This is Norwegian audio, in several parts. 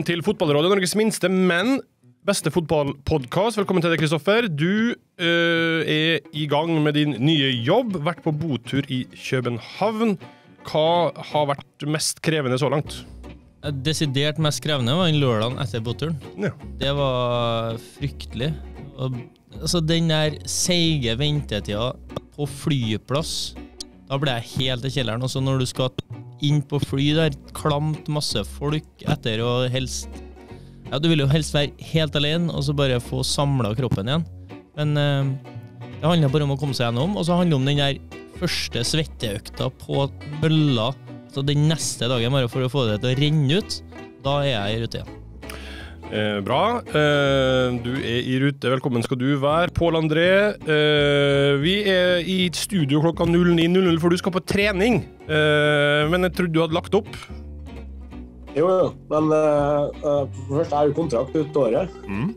velkommen til Fotballrådet, Norges minste, men beste fotballpodkast. Velkommen til deg, Kristoffer. Du øh, er i gang med din nye jobb. Vært på botur i København. Hva har vært mest krevende så langt? Desidert mest krevende var den lørdagen etter båtturen. Ja. Det var fryktelig. Og, altså, den der seige ventetida på flyplass Da ble jeg helt i kjelleren. Og så når du skal inn på fly der, klamt masse folk etter å helst Ja, du vil jo helst være helt alene og så bare få samla kroppen igjen. Men eh, det handler bare om å komme seg gjennom, og så handler det om den der første svetteøkta på bølla. Så den neste dagen, bare for å få det til å renne ut, da er jeg i rute igjen. Eh, bra. Eh, du er i rute. Velkommen skal du være. Pål André, eh, vi er i studio klokka 09.00, for du skal på trening. Eh, men jeg trodde du hadde lagt opp. Jo, jo. Men først for det første er jo kontrakt ut året. Mm.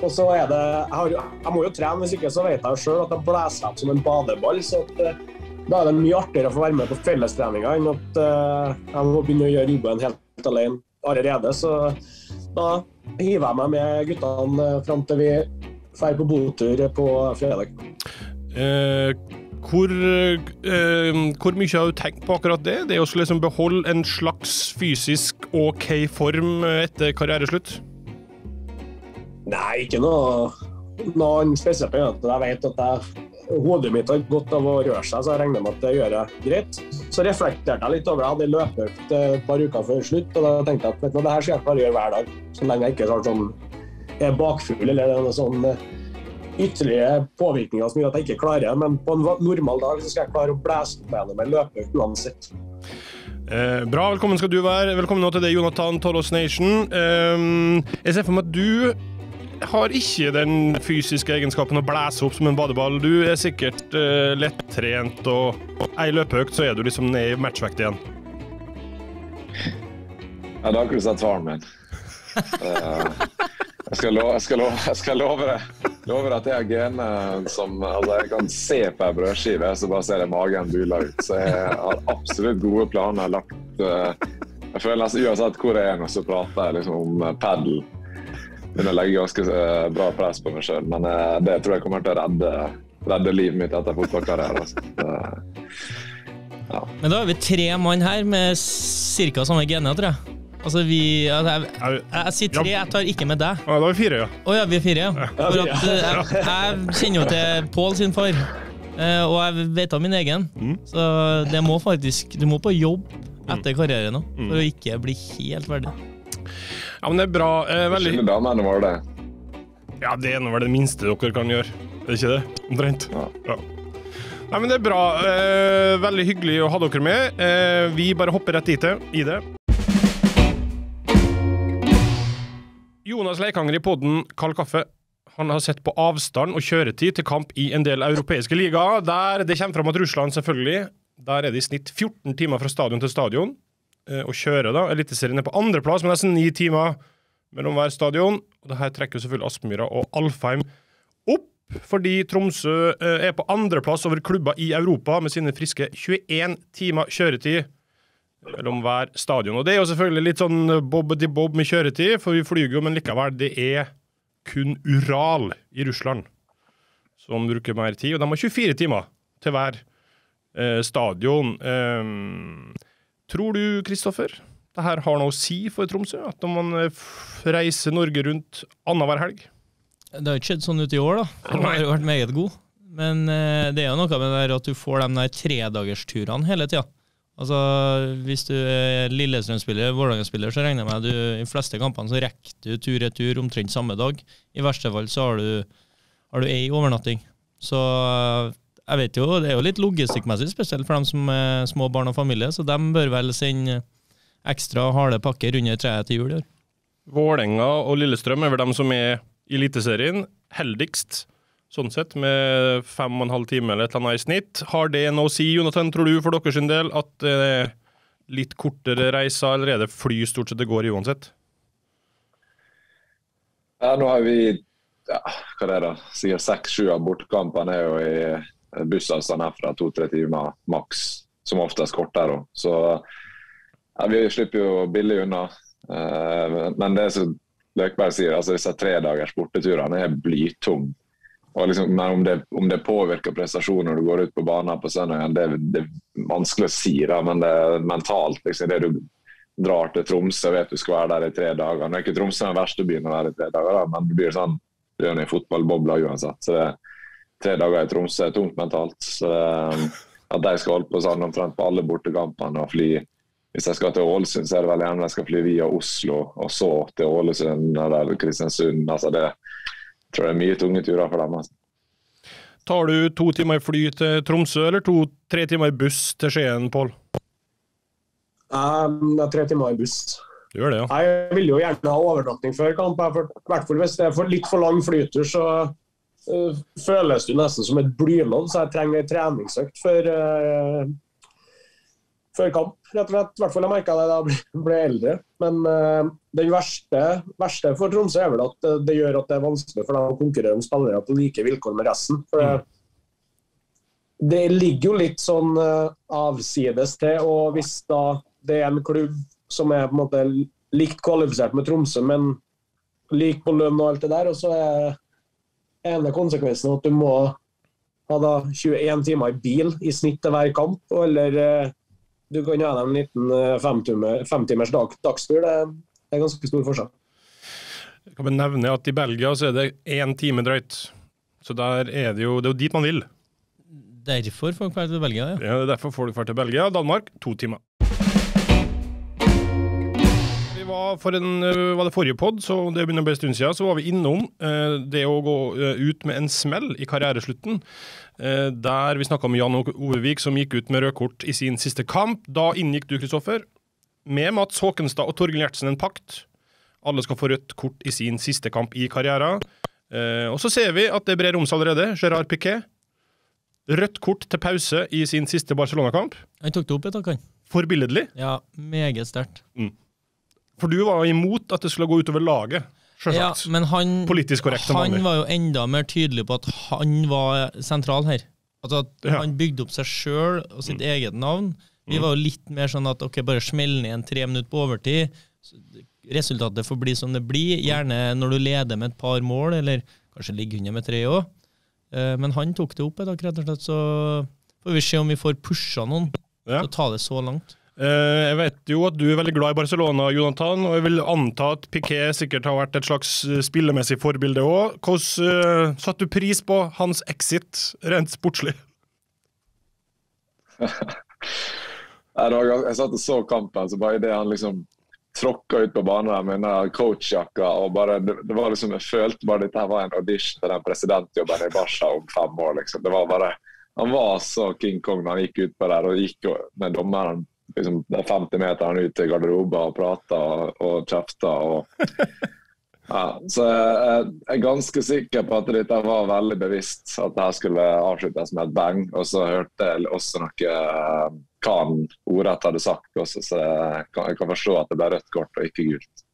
Og så er det jeg, har, jeg må jo trene, hvis ikke så vet jeg sjøl at jeg blåser opp som en badeball. Så at, da er det mye artigere å få være med på fellestreninga enn at jeg må begynne å gjøre jobben helt alene allerede. Så da hiver jeg meg med guttene uh, fram til vi drar på botur på fredag. Eh, hvor, eh, hvor mye har du tenkt på akkurat det? Det å liksom beholde en slags fysisk OK form eh, etter karriereslutt? Nei, ikke noe, noe spesielt. Jeg vet at jeg, hodet mitt har godt av å røre seg, så jeg regner med at det gjør jeg greit. Så reflekterte jeg litt over det. Jeg hadde løpeøkt et par uker før slutt, og da tenkte jeg at vet du, det her skal jeg bare gjøre hver dag. Så lenge jeg ikke er sånn, er bakfugl eller det er noe sånn eh, ytterligere påvirkninger som gjør at jeg ikke klarer det. Men på en normal dag så skal jeg klare å blæse meg gjennom en løpeøkt uansett. Eh, bra, velkommen skal du være. Velkommen nå til deg, Jonathan Tollos Nation. Eh, jeg ser for meg at du har ikke den fysiske egenskapen å blæse opp som en badeball. Du er sikkert uh, lettrent, og ei løpeøkt, så er du liksom ned i matchvekt igjen. Ja, da har ikke du sett faren min. Jeg skal love, jeg skal love, jeg skal love deg lover at jeg har gener som altså Jeg kan se på ei brødskive, så bare ser jeg magen bula ut. Så jeg har absolutt gode planer lagt eh, Jeg føler nesten uansett hvor jeg er nå, så prater jeg liksom om padel. Begynner å legge ganske eh, bra press på meg sjøl, men eh, det tror jeg kommer til å redde, redde livet mitt etter fotballkarrieren. Altså. Eh, Men da er vi tre mann her med ca. samme gener, tror jeg. Altså vi altså jeg, jeg, jeg sier tre, jeg tar ikke med deg. Ja, da er vi fire, ja. Å ja, vi er fire, ja. For at, jeg, jeg kjenner jo til Pål sin far, eh, og jeg vet av min egen. Så det må faktisk Du må på jobb etter karrieren nå, for å ikke bli helt ferdig. Ja, men det er bra. Eh, veldig Skylder damene våre det. Ja, det er nå vel det minste dere kan gjøre. Er ikke det? Omtrent. Ja. Ja. Nei, men det er bra. Eh, veldig hyggelig å ha dere med. Eh, vi bare hopper rett i det. I det. Jonas Leikanger i podden Kald kaffe. Han har sett på avstand og kjøretid til kamp i en del europeiske ligaer, der det kommer fram at Russland selvfølgelig Der er det i snitt 14 timer fra stadion til stadion. Eh, Å kjøre, da. Eliteserien er på andreplass med nesten ni timer mellom hver stadion. Og det her trekker selvfølgelig Aspmyra og Alfheim opp, fordi Tromsø eh, er på andreplass over klubber i Europa med sine friske 21 timer kjøretid mellom hver stadion. Og det er jo selvfølgelig litt sånn bob-bob med kjøretid, for vi flyr jo, men likevel, det er kun Ural i Russland som bruker mer tid, og de har 24 timer til hver eh, stadion. Ehm, tror du, Kristoffer, det her har noe å si for Tromsø? At man eh, reiser Norge rundt annenhver helg? Det har ikke skjedd sånn ut i år, da. Han har jo vært meget god. Men eh, det er jo noe med det at du får de der tredagersturene hele tida. Altså, hvis du er Lillestrøm-spiller, Vålerenga-spiller, så regner jeg med at du i fleste kampene så rekker du tur-retur omtrent samme dag. I verste fall så har du, har du ei overnatting. Så eh, jeg vet jo, det er jo litt logistikkmessig, spesielt for dem som er små barn og familie, så de bør vel sende ekstra harde pakker under treet til jul i år. Vålerenga og Lillestrøm er vel dem som er i Eliteserien heldigst, sånn sett, med fem og en halv time eller et eller annet i snitt. Har det noe å si, Jonathan, tror du, for deres del, at det er litt kortere reiser, eller er det fly stort sett det går i uansett? Ja, nå har vi ja, hva det er det, sikkert seks-sju av bortekampene er jo i eh, bussavstand herfra, to-tre timer maks. Som oftest kortere. Så ja, vi slipper jo billig unna. Eh, men- det som Løkberg sier, altså disse tredagers borteturene er blytunge. Og liksom, men om det, om det påvirker prestasjonen når du går ut på banen på søndagen, det, det er vanskelig å si. da, Men det er mentalt, liksom, det du drar til Tromsø, vet du skal være der i tre dager. Nå er ikke Tromsø den verste byen å være i tre dager, da, men det blir sånn du er en fotballbobla uansett. Så det, tre dager i Tromsø er tungt mentalt. Så det, at de skal holde på sånn omtrent på alle bortekampene og fly Hvis de skal til Ålesund, så er det vel gjerne de skal fly via Oslo og så til Ålesund eller Kristiansund. altså det jeg tror jeg er mye tunge turer for dem. altså. Tar du to timer i fly til Tromsø, eller to-tre timer i buss til Skien, Pål? Um, det er tre timer i buss. Du gjør det, ja. Jeg vil jo gjerne ha overnatting før kamp. I hvert fall hvis det er for litt for lang flytur, så føles du nesten som et blylodd. Så jeg trenger en treningsøkt før, uh, før kamp, rett og slett. I hvert fall jeg merka det da jeg ble- eldre. Men uh, den verste, verste for Tromsø er vel at det gjør at det er vanskelig for dem å konkurrere om spillere på like vilkår med resten. For det, det ligger jo litt sånn avsides til, og hvis da det er en klubb som er på en måte likt kvalifisert med Tromsø, men lik på lønn og alt det der, og så er ene konsekvensen at du må ha da 21 timer i bil i snitt til hver kamp, eller eh, du kan ha en liten eh, femtimers dag, dagstur. Det, det er ganske stor forskjell. Jeg kan nevne at i Belgia så er det én time drøyt. Så der er det jo Det er jo dit man vil. Derfor folk drar til Belgia, ja. Ja, det er derfor folk drar til Belgia. Danmark to timer. Var for en, øh, var det forrige pod, så det begynner å bli en stund siden, så var vi innom eh, det å gå eh, ut med en smell i karriereslutten. Eh, der vi snakka om Jan Ovevik som gikk ut med rødt kort i sin siste kamp. Da inngikk du, Kristoffer, med Mats Håkenstad og Torgill Gjertsen en pakt. Alle skal få rødt kort i sin siste kamp i karrieren. Eh, og så ser vi at det brer om seg allerede. Gerard Piquet. Rødt kort til pause i sin siste Barcelona-kamp. Han tok det opp et tak, han. Forbilledlig. Ja, meget sterkt. For du var imot at det skulle gå utover laget, Ja, men han, Politisk korrekt som han var jo enda mer tydelig på at han var sentral her. Altså at Ja. Han bygde opp seg sjøl og sitt eget navn. Vi var jo litt mer sånn at ok, bare smell ned en tre minutter på overtid. Resultatet får bli som det blir. Gjerne når du leder med et par mål, eller kanskje ligger under med tre òg. Men han tok det opp et tak, rett og slett. Så får vi se om vi får pusha noen Ja. til å ta det så langt. Eh, jeg vet jo at du er veldig glad i Barcelona, Jonathan, og jeg vil anta at Piquet sikkert har vært et slags eh, spillemessig forbilde òg. Hvordan uh, satte du pris på hans exit, rent sportslig? Jeg satt og så kampen, så bare idet han liksom tråkka ut på banen der med den coachjakka og bare, det, var liksom, Jeg følte bare dette var en audition til den presidentjobben i Barca om fem år. liksom. Det var bare, Han var så King Kong når han gikk utpå der og gikk med dommeren liksom, de 50 meterne ut til garderoben og prater og, kjefter. Og, ja, så jeg, er ganske sikker på at dette var veldig bevisst, at det skulle avsluttes med et bang. Og så hørte jeg også noe eh, hva han ordrett hadde sagt også, så jeg kan, jeg kan forstå at det ble rødt kort og ikke gult.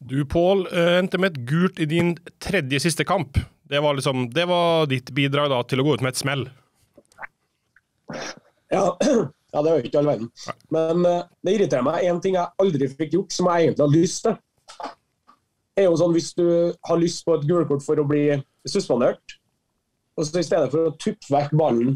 Du, Pål, eh, endte med et gult i din tredje siste kamp. Det var, liksom, det var ditt bidrag da, til å gå ut med et smell. Ja, ja det er jo ikke all verden. Men uh, det irriterer meg. En ting jeg aldri fikk gjort, som jeg egentlig har lyst til, er jo sånn hvis du har lyst på et gulkort for å bli suspendert, og så i stedet for å tuppe vekk ballen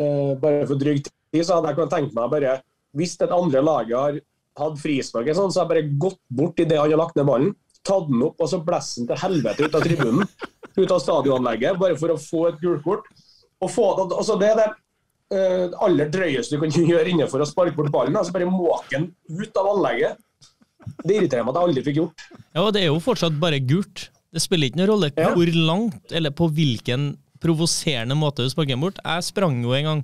uh, bare for dryg tid, så hadde jeg kunnet tenkt meg bare Hvis et andre laget har hatt frispark, sånn, så hadde jeg bare gått bort idet han har lagt ned ballen, tatt den opp og så blåst den til helvete ut av tribunen, ut av stadionanlegget, bare for å få et gulkort. Og få, altså det er det eh, aller drøyeste du kan gjøre innenfor å sparke bort ballen. altså Bare måke den ut av anlegget. Det irriterer meg at jeg aldri fikk gjort. Ja, og det er jo fortsatt bare gult. Det spiller ikke noen rolle Ja. hvor langt, eller på hvilken provoserende måte du sparker den bort. Jeg sprang jo en gang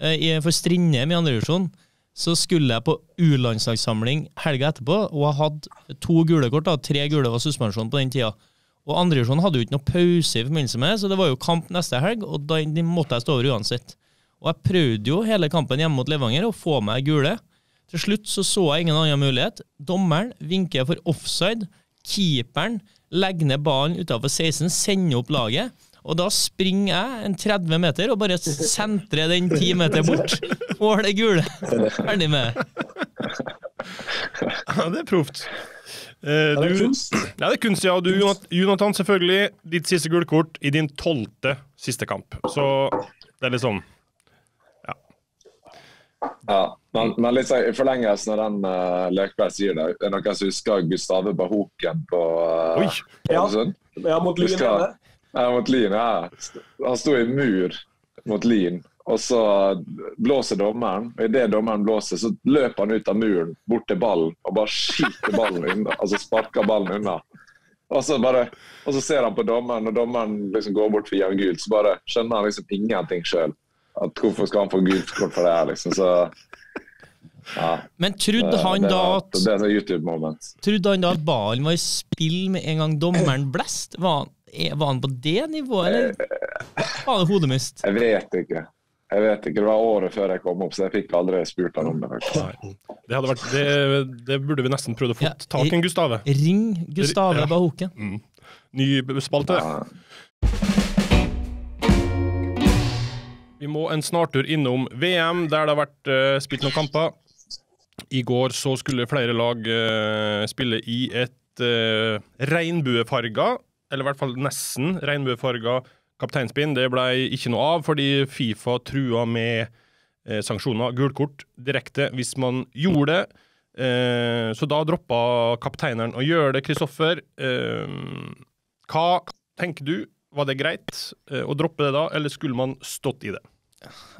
eh, for Strindheim i andre divisjon. Så skulle jeg på U-landslagssamling helga etterpå, og jeg hadde to gule kort. da, Tre gule var suspensjon på den tida. Og andredivisjon hadde jo ikke noe pause i forbindelse med, så det var jo kamp neste helg, og da måtte jeg stå over uansett. Og jeg prøvde jo hele kampen hjemme mot Levanger å få meg gule. Til slutt så så jeg ingen annen mulighet. Dommeren vinker for offside. Keeperen legger ned ballen utafor 16, sender opp laget. Og da springer jeg en 30 meter og bare sentrer den 10 meter bort. Får det gule. Ferdig med. Ja, det er proft. Eh, det du, kunst. ja, det er kunst, ja. Du, Jonathan, selvfølgelig. Ditt siste gullkort i din tolvte siste kamp. Så det er litt sånn Ja, men, men litt sånn, i forlengelsen av den uh, Løkberg sier det, er det noen som husker Gustave Bahoken på uh! Ja. Ja, mot Lyn. Ja, mot Lyn, ja. Han sto i mur mot Lyn, og så blåser dommeren. Og idet dommeren blåser, så løper han ut av muren, bort til ballen, og bare skyter ballen unna. Altså sparker ballen unna. Og så, bare, og så ser han på dommeren, og dommeren liksom går bort for å gi ham gult, så bare skjønner han liksom ingenting sjøl. Hvorfor skal han få gult kort for det her, liksom. Så ja. Men trodde han det da at Det er en sånn YouTube-moment. Trodde han da at ballen var i spill med en gang dommeren blest? Var han, var han på det nivået, eller var det hodemist? Jeg vet ikke. Jeg vet ikke, Det var året før jeg kom opp, så jeg fikk aldri spurt han om det. Det, hadde vært, det, det burde vi nesten prøvd å få Ja, tak i en Gustave. Ring Gustave Ja. Bahoken. Ny spalte. Ja. Vi må en snartur innom VM, der det har vært uh, spilt noen kamper. I går så skulle flere lag uh, spille i et uh, regnbuefarga, eller i hvert fall nesten regnbuefarga kapteinspinn. Det ble ikke noe av, fordi Fifa trua med uh, sanksjoner, gult kort, direkte hvis man gjorde det. Eh, så da droppa kapteineren å gjøre det, Kristoffer. Eh, hva tenker du? Var det greit eh, å droppe det da, eller skulle man stått i det?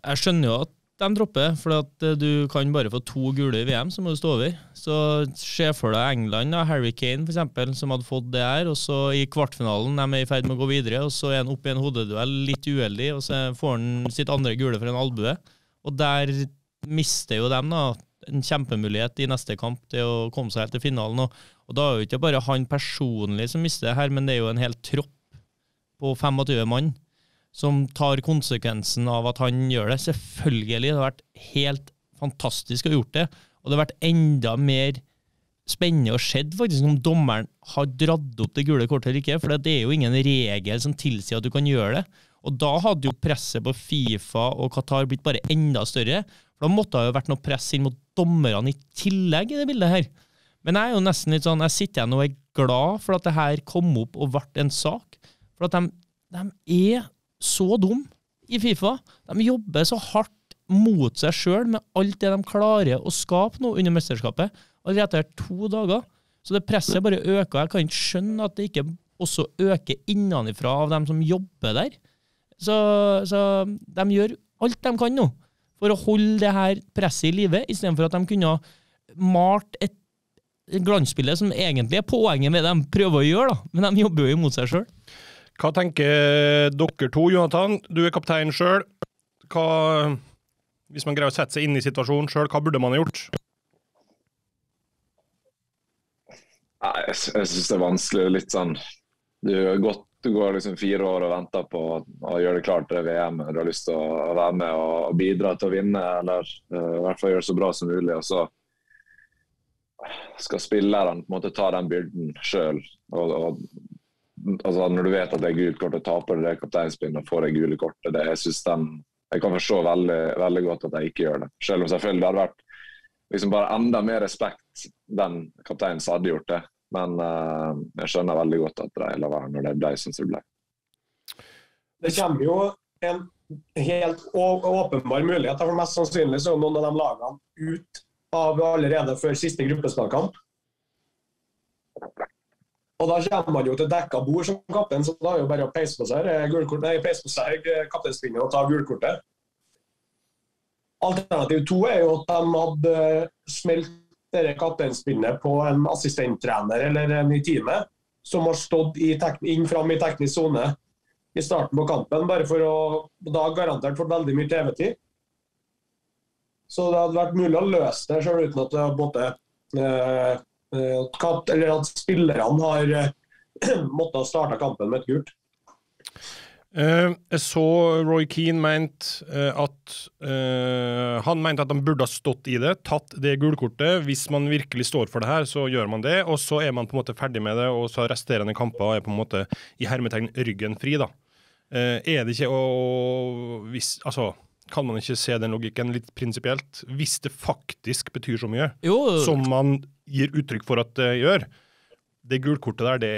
Jeg skjønner jo at de dropper, for at eh, du kan bare få to gule i VM, så må du stå over. Så se for deg England, da, Harry Kane f.eks., som hadde fått det her. Og så i kvartfinalen, de er i ferd med å gå videre, og så er han oppe i en hodeduell, litt uheldig, og så får han sitt andre gule for en albue. Og der mister jo dem da en kjempemulighet i neste kamp til å komme seg helt til finalen. Og, og da er jo ikke bare han personlig som mister det her, men det er jo en hel tropp på 25 mann som tar konsekvensen av at han gjør det. Selvfølgelig, det har vært helt fantastisk å ha gjort det, og det har vært enda mer spennende å skjedd faktisk om dommeren har dratt opp det gule kortet eller ikke, for det er jo ingen regel som tilsier at du kan gjøre det. Og da hadde jo presset på Fifa og Qatar blitt bare enda større, for da måtte det jo vært noe press inn mot dommerne i tillegg i det bildet her. Men jeg er jo nesten litt sånn, jeg sitter igjen og er glad for at det her kom opp og ble en sak, for at de, de er så dum i Fifa. De jobber så hardt mot seg sjøl med alt det de klarer å skape nå under mesterskapet. Allerede etter to dager. Så det presset bare øker. Jeg kan ikke skjønne at det ikke også øker innenfra av dem som jobber der. Så, så de gjør alt de kan nå for å holde det her presset i live, istedenfor at de kunne malt et glansbilde som egentlig er poenget med det de prøver å gjøre, da. Men de jobber jo imot seg sjøl. Hva tenker dere to, Jonathan? Du er kaptein sjøl. Hvis man greier å sette seg inn i situasjonen sjøl, hva burde man ha gjort? Nei, jeg, jeg syns det er vanskelig. Litt sånn Du, gått, du går liksom fire år og venter på å gjøre det klart til VM. Du har lyst til å være med og bidra til å vinne, eller uh, i hvert fall gjøre det så bra som mulig. Og så skal spillerne ta den byrden sjøl. Og, og, altså, når du vet at det er gult kort og taper det kapteinspinn og får det gule kortet, det, jeg den jeg kan forstå veldig, veldig godt at jeg ikke gjør det. Selv om selvfølgelig det hadde vært liksom bare enda mer respekt den kapteinen som hadde gjort det. Men uh, jeg skjønner veldig godt at de lar være når det ble som det ble. Det kommer jo en helt åpenbar mulighet. For mest sannsynlig så er noen av de lagene ut av allerede før siste gruppespillkamp. Og da kommer man jo til dekka bord som kaptein, så da er jo bare å peise på seg eh, nei, peise eh, kapteinspinnet og ta gulkortet. Alternativ to er jo at de hadde eh, smelt kapteinspinnet på en assistenttrener eller en i teamet som har stått inn fram i teknisk sone i starten på kampen, bare for å da garantert fått veldig mye TV-tid. Så det hadde vært mulig å løse det selv uten at det eh, eh, at eller at spillerne har eh, måttet starte kampen med et gult. Eh, jeg så Roy Keane mente eh, at eh, Han mente at han burde ha stått i det, tatt det gulkortet. Hvis man virkelig står for det her, så gjør man det. Og så er man på en måte ferdig med det, og så resterende kamper er på en måte i hermetegn ryggen fri, da. Eh, er det ikke å hvis, Altså, Kan man ikke se den logikken litt prinsipielt? Hvis det faktisk betyr så mye, Jo, som man gir uttrykk for at det gjør. Det gulkortet der, det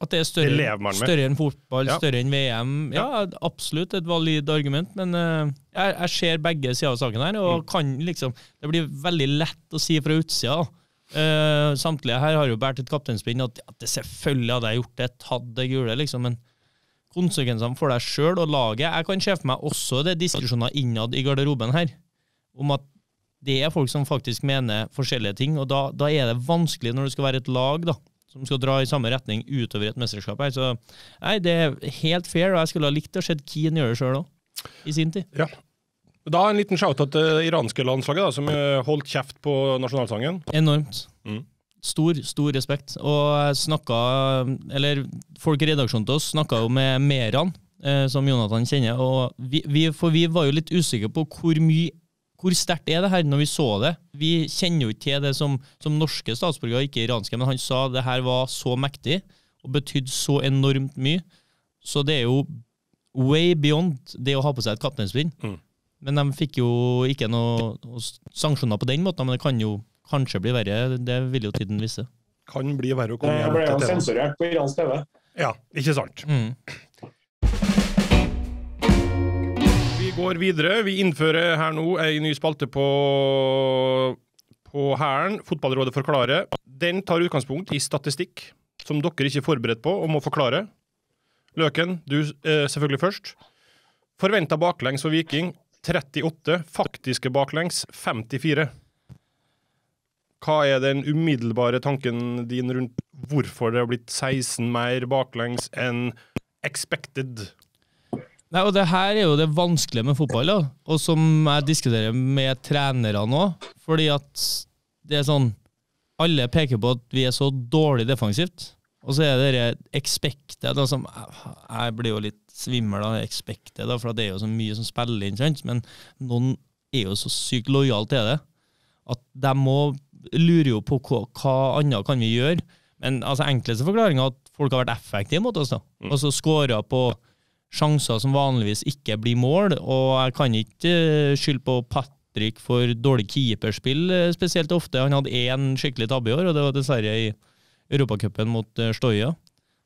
at det er større, det lever man med. større enn fotball, Ja. større enn VM. Ja, absolutt et valid argument, men uh, jeg, jeg ser begge sider av saken her, og Mm. kan liksom Det blir veldig lett å si fra utsida. Uh, samtlige her har jo båret et kapteinspinn at, at det selvfølgelig hadde jeg gjort det, tatt det gule, liksom, men konsekvensene for deg sjøl og laget Jeg kan se for meg også det er diskusjoner innad i garderoben her, om at det er folk som faktisk mener forskjellige ting, og da, da er det vanskelig når det skal være et lag da, som skal dra i samme retning utover et mesterskap. her, så nei, Det er helt fair, og jeg skulle ha likt å se Keane gjøre det sjøl òg, i sin tid. Ja. Da en liten shout-out til det iranske landslaget, da, som eh, holdt kjeft på nasjonalsangen. Enormt. Mm. Stor, stor respekt. Og snakka, eller folk i redaksjonen til oss snakka jo med Meran, eh, som Jonathan kjenner, og vi, vi, for vi var jo litt usikre på hvor mye hvor sterkt er det her når vi så det? Vi kjenner jo ikke til det som, som norske statsborgere, ikke iranske, men han sa det her var så mektig og betydde så enormt mye. Så det er jo way beyond det å ha på seg et kapteinsbind. Mm. Men de fikk jo ikke noe, sanksjoner på den måten, men det kan jo kanskje blir verre. Det vil jo tiden vise. Kan bli verre å Det komme hjem ble jo til TV. sensurert på iransk TV. Ja, ikke sant. Mm. Vi går videre. Vi innfører her nå ei ny spalte på på Hæren. Fotballrådet forklarer. Den tar utgangspunkt i statistikk som dere ikke er forberedt på og må forklare. Løken, du eh, selvfølgelig først. Forventa baklengs for Viking 38. Faktiske baklengs 54. Hva er den umiddelbare tanken din rundt hvorfor det har blitt 16 mer baklengs enn expected? Nei, og Det her er jo det vanskelige med fotball, da. og som jeg diskuterer med trenere nå. Fordi at det er sånn Alle peker på at vi er så dårlig defensivt. Og så er det det expected Altså, Jeg blir jo litt svimmel av expected, da, for det er jo så mye som spiller inn. Men noen er jo så sykt lojale til det at de må lurer jo på hva, hva annet kan vi gjøre. Men altså, enkleste forklaringa er at folk har vært effektive mot oss. da. Og så scora på sjanser som vanligvis ikke blir mål. Og jeg kan ikke eh, skylde på Patrick for dårlig keeperspill eh, spesielt ofte. Han hadde én skikkelig tabbe i år, og det var dessverre i Europacupen mot eh, Stoia.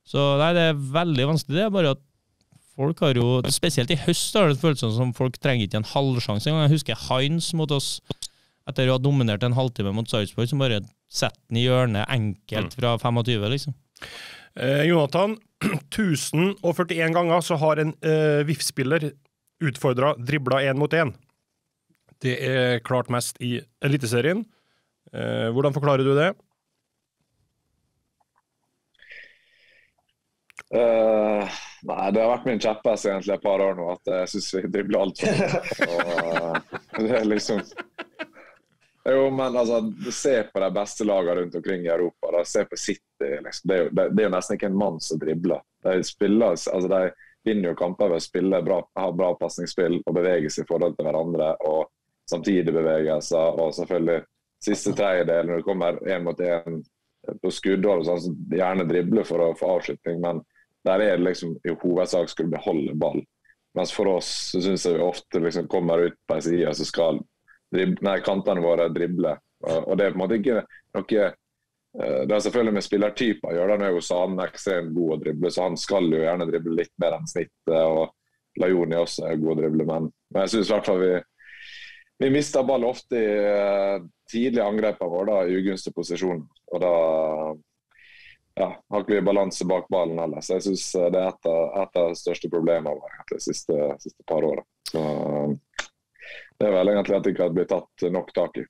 Så nei, det er veldig vanskelig. Det er bare at folk har jo, spesielt i høst, har det føltes som folk trenger ikke en halvsjanse engang. Jeg husker Heinz mot oss etter å ha dominert en halvtime mot Sarpsborg, som bare setter den i hjørnet enkelt fra 25, liksom. Eh, Jonathan, 1041 ganger så har en eh, VIF-spiller utfordra dribla én mot én. Det er klart mest i Eliteserien. Eh, hvordan forklarer du det? Uh, nei, det har vært min kjepphest egentlig et par år nå, at jeg syns vi dribler altfor mye. Og det er liksom Jo, men altså, se på de beste lagene rundt omkring i Europa. Da. Se på City. Liksom. Det, er jo, det, det er jo nesten ikke en mann som dribler. De spiller, altså de vinner jo kamper ved å spille bra, ha bra pasningsspill og bevege seg i forhold til hverandre. og Samtidig bevegelser og selvfølgelig siste tredjedel når det kommer én mot én på skuddhold, sånn, så gjerne drible for å få avslutning, men der er det liksom i hovedsak skulle beholde ball. Mens for oss så syns jeg vi ofte liksom kommer ut på ei side så skal drib nei, kantene våre drible. Og, og det er på en måte ikke noe eh, Det har selvfølgelig med spillertyper å gjøre. Nå er jo Samen ekstremt god å drible, så han skal jo gjerne drible litt mer enn snittet. Og Lajoni også er god å drible, men, men jeg syns i hvert fall vi vi mister ball ofte i uh, tidlige angrepene våre, i ugunstig posisjon. Og da ja, har ikke vi balanse bak ballen heller. Så jeg syns det er et av, de største problemene våre de siste, siste par åra. Det er vel egentlig at det ikke har blitt tatt nok tak i.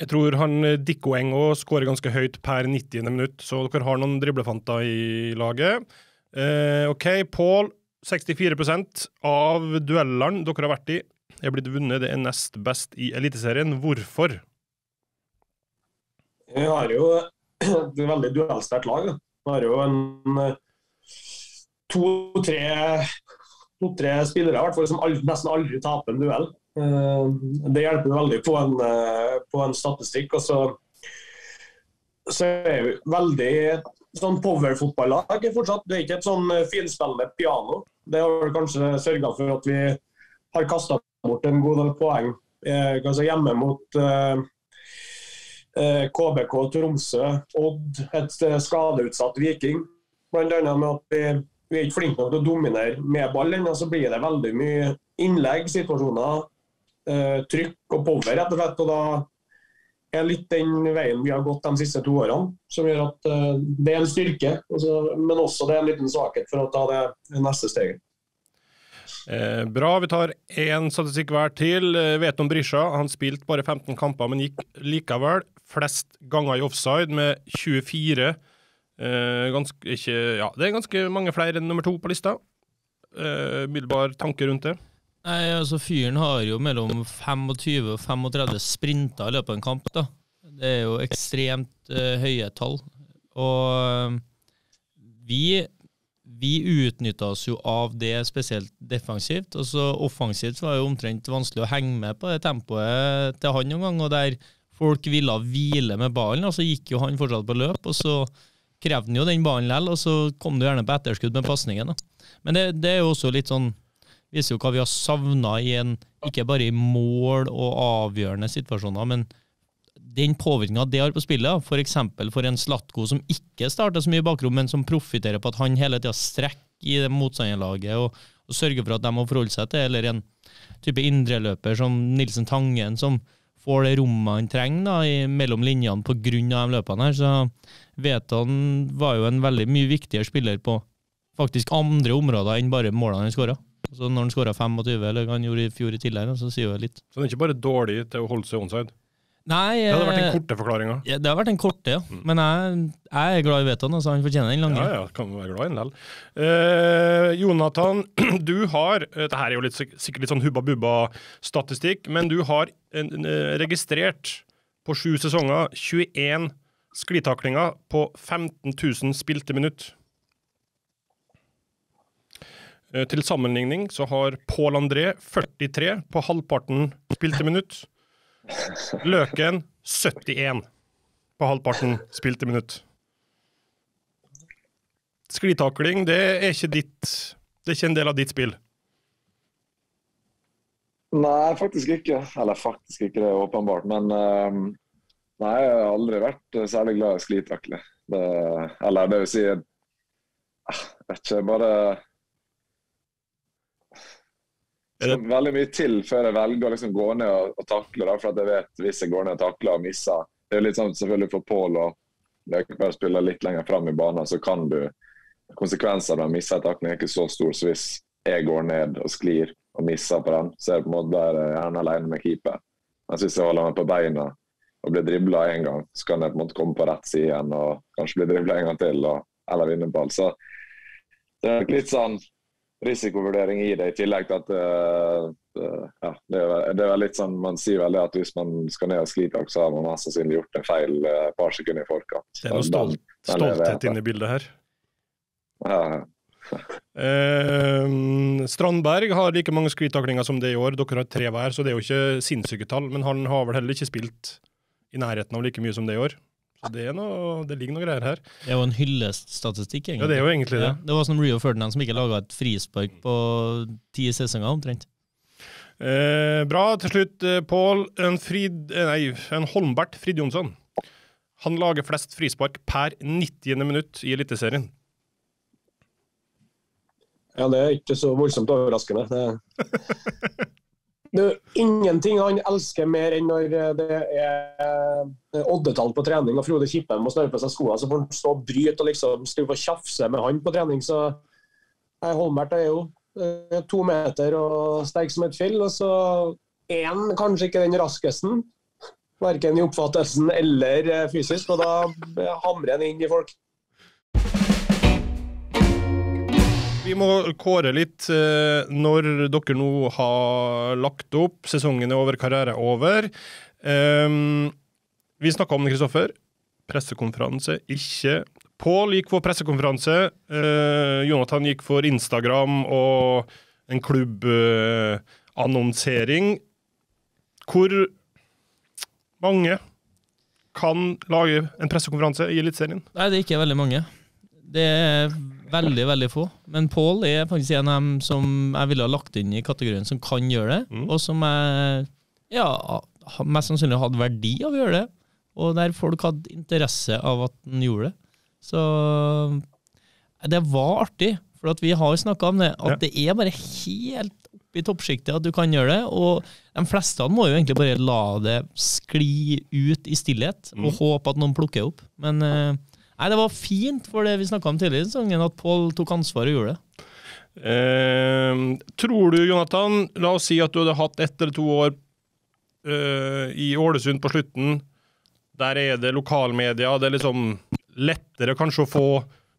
Jeg tror han eh, Dikko Engo skårer ganske høyt per 90. minutt, så dere har noen driblefanter i laget. Eh, OK, Pål. 64% av duellene dere har vært i, er blitt vunnet. Det er nest best i Eliteserien. Hvorfor? Vi har jo et veldig duellsterkt lag. Vi har jo en eh, to-tre to-tre spillere hvert fall, som aldri, nesten aldri taper en duell. Eh, Det hjelper veldig på en, eh, på en statistikk. og så, så er vi veldig sånn power-fotballag fortsatt. Det er ikke et sånn eh, finspillende piano. Det har kanskje sørga for at vi har kasta bort en god del poeng. Altså hjemme mot KBK Tromsø, Odd, et skadeutsatt Viking. Blant annet med at vi, vi er ikke flinke nok til å dominere med ball ennå, så blir det veldig mye innlegg, situasjoner, trykk og power, rett og slett. og da er litt den veien vi har gått de siste to årene, som gjør at uh, det er en styrke. Men også det er en liten svakhet for å ta det neste steget. Eh, bra. Vi tar én statistikk hver til. Eh, vet om Brisja. Han spilte bare 15 kamper, men gikk likevel flest ganger i offside med 24. Eh, ganske, ikke, ja, det er ganske mange flere enn nummer to på lista. Eh, tanke rundt det? Nei, altså Fyren har jo mellom 25 og 35 sprinter i løpet av en kamp. da. Det er jo ekstremt uh, høye tall. Og uh, vi, vi utnytta oss jo av det spesielt defensivt. og så Offensivt var det jo omtrent vanskelig å henge med på det tempoet til han noen gang. og der folk ville hvile med ballen, og så gikk jo han fortsatt på løp. og så krevde han jo den ballen likevel, og så kom du gjerne på etterskudd med pasningen. Men det, det er jo også litt sånn viser jo hva vi har savna i en, ikke bare i mål og avgjørende situasjoner, men den påvirkninga det har på spillet, f.eks. For, for en Slatko som ikke starter så mye i bakrom, men som profitterer på at han hele tida strekker i det motstanderlaget og, og, sørger for at de må forholde seg til, eller en type indreløper som Nilsen Tangen, som får det rommet han trenger da, i, mellom linjene pga. de løpene her. Så Veton var jo en veldig mye viktigere spiller på faktisk andre områder enn bare målene han skåra. Så når han skåra 25, eller han gjorde i fjor i tillegg, så sier det litt. Så han er ikke bare dårlig til å holde seg onside? Nei, det hadde vært den eh, korte forklaringa. Ja, det har vært den korte, ja. Mm. Men jeg, jeg, er glad i Veton, så han fortjener den lange. Ja, ja, kan være glad i den likevel. Eh, Jonathan, du har eh, Dette er jo litt, sikkert litt sånn hubba bubba-statistikk, men du har en, en, registrert på sju sesonger 21 sklitaklinger på 15 000 spilte minutt. Eh, til sammenligning så har Pål André 43 på halvparten spilte minutt. Løken 71 på halvparten spilte minutt. Sklitakling, det er ikke ditt Det er ikke en del av ditt spill? Nei, faktisk ikke. Eller faktisk ikke, det er åpenbart. Men uh, nei, jeg har aldri vært særlig glad i sklitakle. eller det vil si Jeg vet ikke, bare det veldig mye til før jeg velger å liksom gå ned og, og takle. Da, for at jeg vet hvis jeg går ned og takler og misser Det er litt sånn selvfølgelig for Pål og Løkberg spiller litt lenger fram i banen, så kan du Konsekvensen av å misse en takling er ikke så stor. Så hvis jeg går ned og sklir og misser på den, så er det på en måte der jeg er alene med keeper. Mens hvis jeg holder meg på beina og blir dribla én gang, så kan jeg på en måte komme på rett side igjen og kanskje bli dribla en gang til og, eller vinne ball. Så det er litt sånn risikovurdering i det, i tillegg til at uh, ja, det, er, det, er, litt sånn, Man sier vel det at hvis man skal ned og sklitak, så har man mest sannsynlig gjort en feil et uh, par sekunder i forkant. Det er noe stolt, stolthet inne i bildet her. Ja. Uh, Strandberg har like mange sklitaklinger som det i år. Dere har tre hver, så det er jo ikke sinnssyke tall. Men han har vel heller ikke spilt i nærheten av like mye som det i år. Så det, noe, det, ligger noe greier her. Det er jo en hyllestatistikk, egentlig. Ja, det er jo egentlig det. Ja, det var som Rio Ferdinand som ikke laga et frispark på ti sesonger, omtrent. Eh, bra. Til slutt, eh, Pål. En, Frid, eh, nei, en Holmbert Fridjonsson. Han lager flest frispark per 90. minutt i Eliteserien. Ja, det er ikke så voldsomt overraskende. Det Det er ingenting han elsker mer enn når det er eh, oddetall på trening og Frode Kippen må snøre på seg skoene, så får han stå og bryte og liksom og tjafse med han på trening. Så nei, Holmert er jo eh, to meter og sterk som et fjell. Og så han kanskje ikke den raskeste, verken i oppfattelsen eller eh, fysisk, og da hamrer han inn i folk. Vi må kåre litt eh, når dere nå har lagt opp. Sesongen er over, karriere er over. Um, vi snakka om det, Kristoffer. Pressekonferanse, ikke. Pål gikk for pressekonferanse. Uh, Jonathan gikk for Instagram og en klubbannonsering. Uh, Hvor mange kan lage en pressekonferanse i Eliteserien? Nei, det er ikke veldig mange. Det er Veldig, veldig få. Men Pål er faktisk en av dem som jeg ville ha lagt inn i kategorien som kan gjøre det, Mm. og som jeg ja, mest sannsynlig hadde verdi av å gjøre det, og der folk hadde interesse av at han gjorde det. Så det var artig, for at vi har snakka om det, at Ja. det er bare helt oppe i toppsjiktet at du kan gjøre det, og de fleste må jo egentlig bare la det skli ut i stillhet, og håpe at noen plukker opp. Men eh, nei, det var fint for det vi snakka om tidligere i sesongen, at Pål tok ansvar og gjorde det. Eh, tror du, Jonathan, la oss si at du hadde hatt ett eller to år eh, i Ålesund på slutten. Der er det lokalmedia. Det er liksom lettere kanskje å få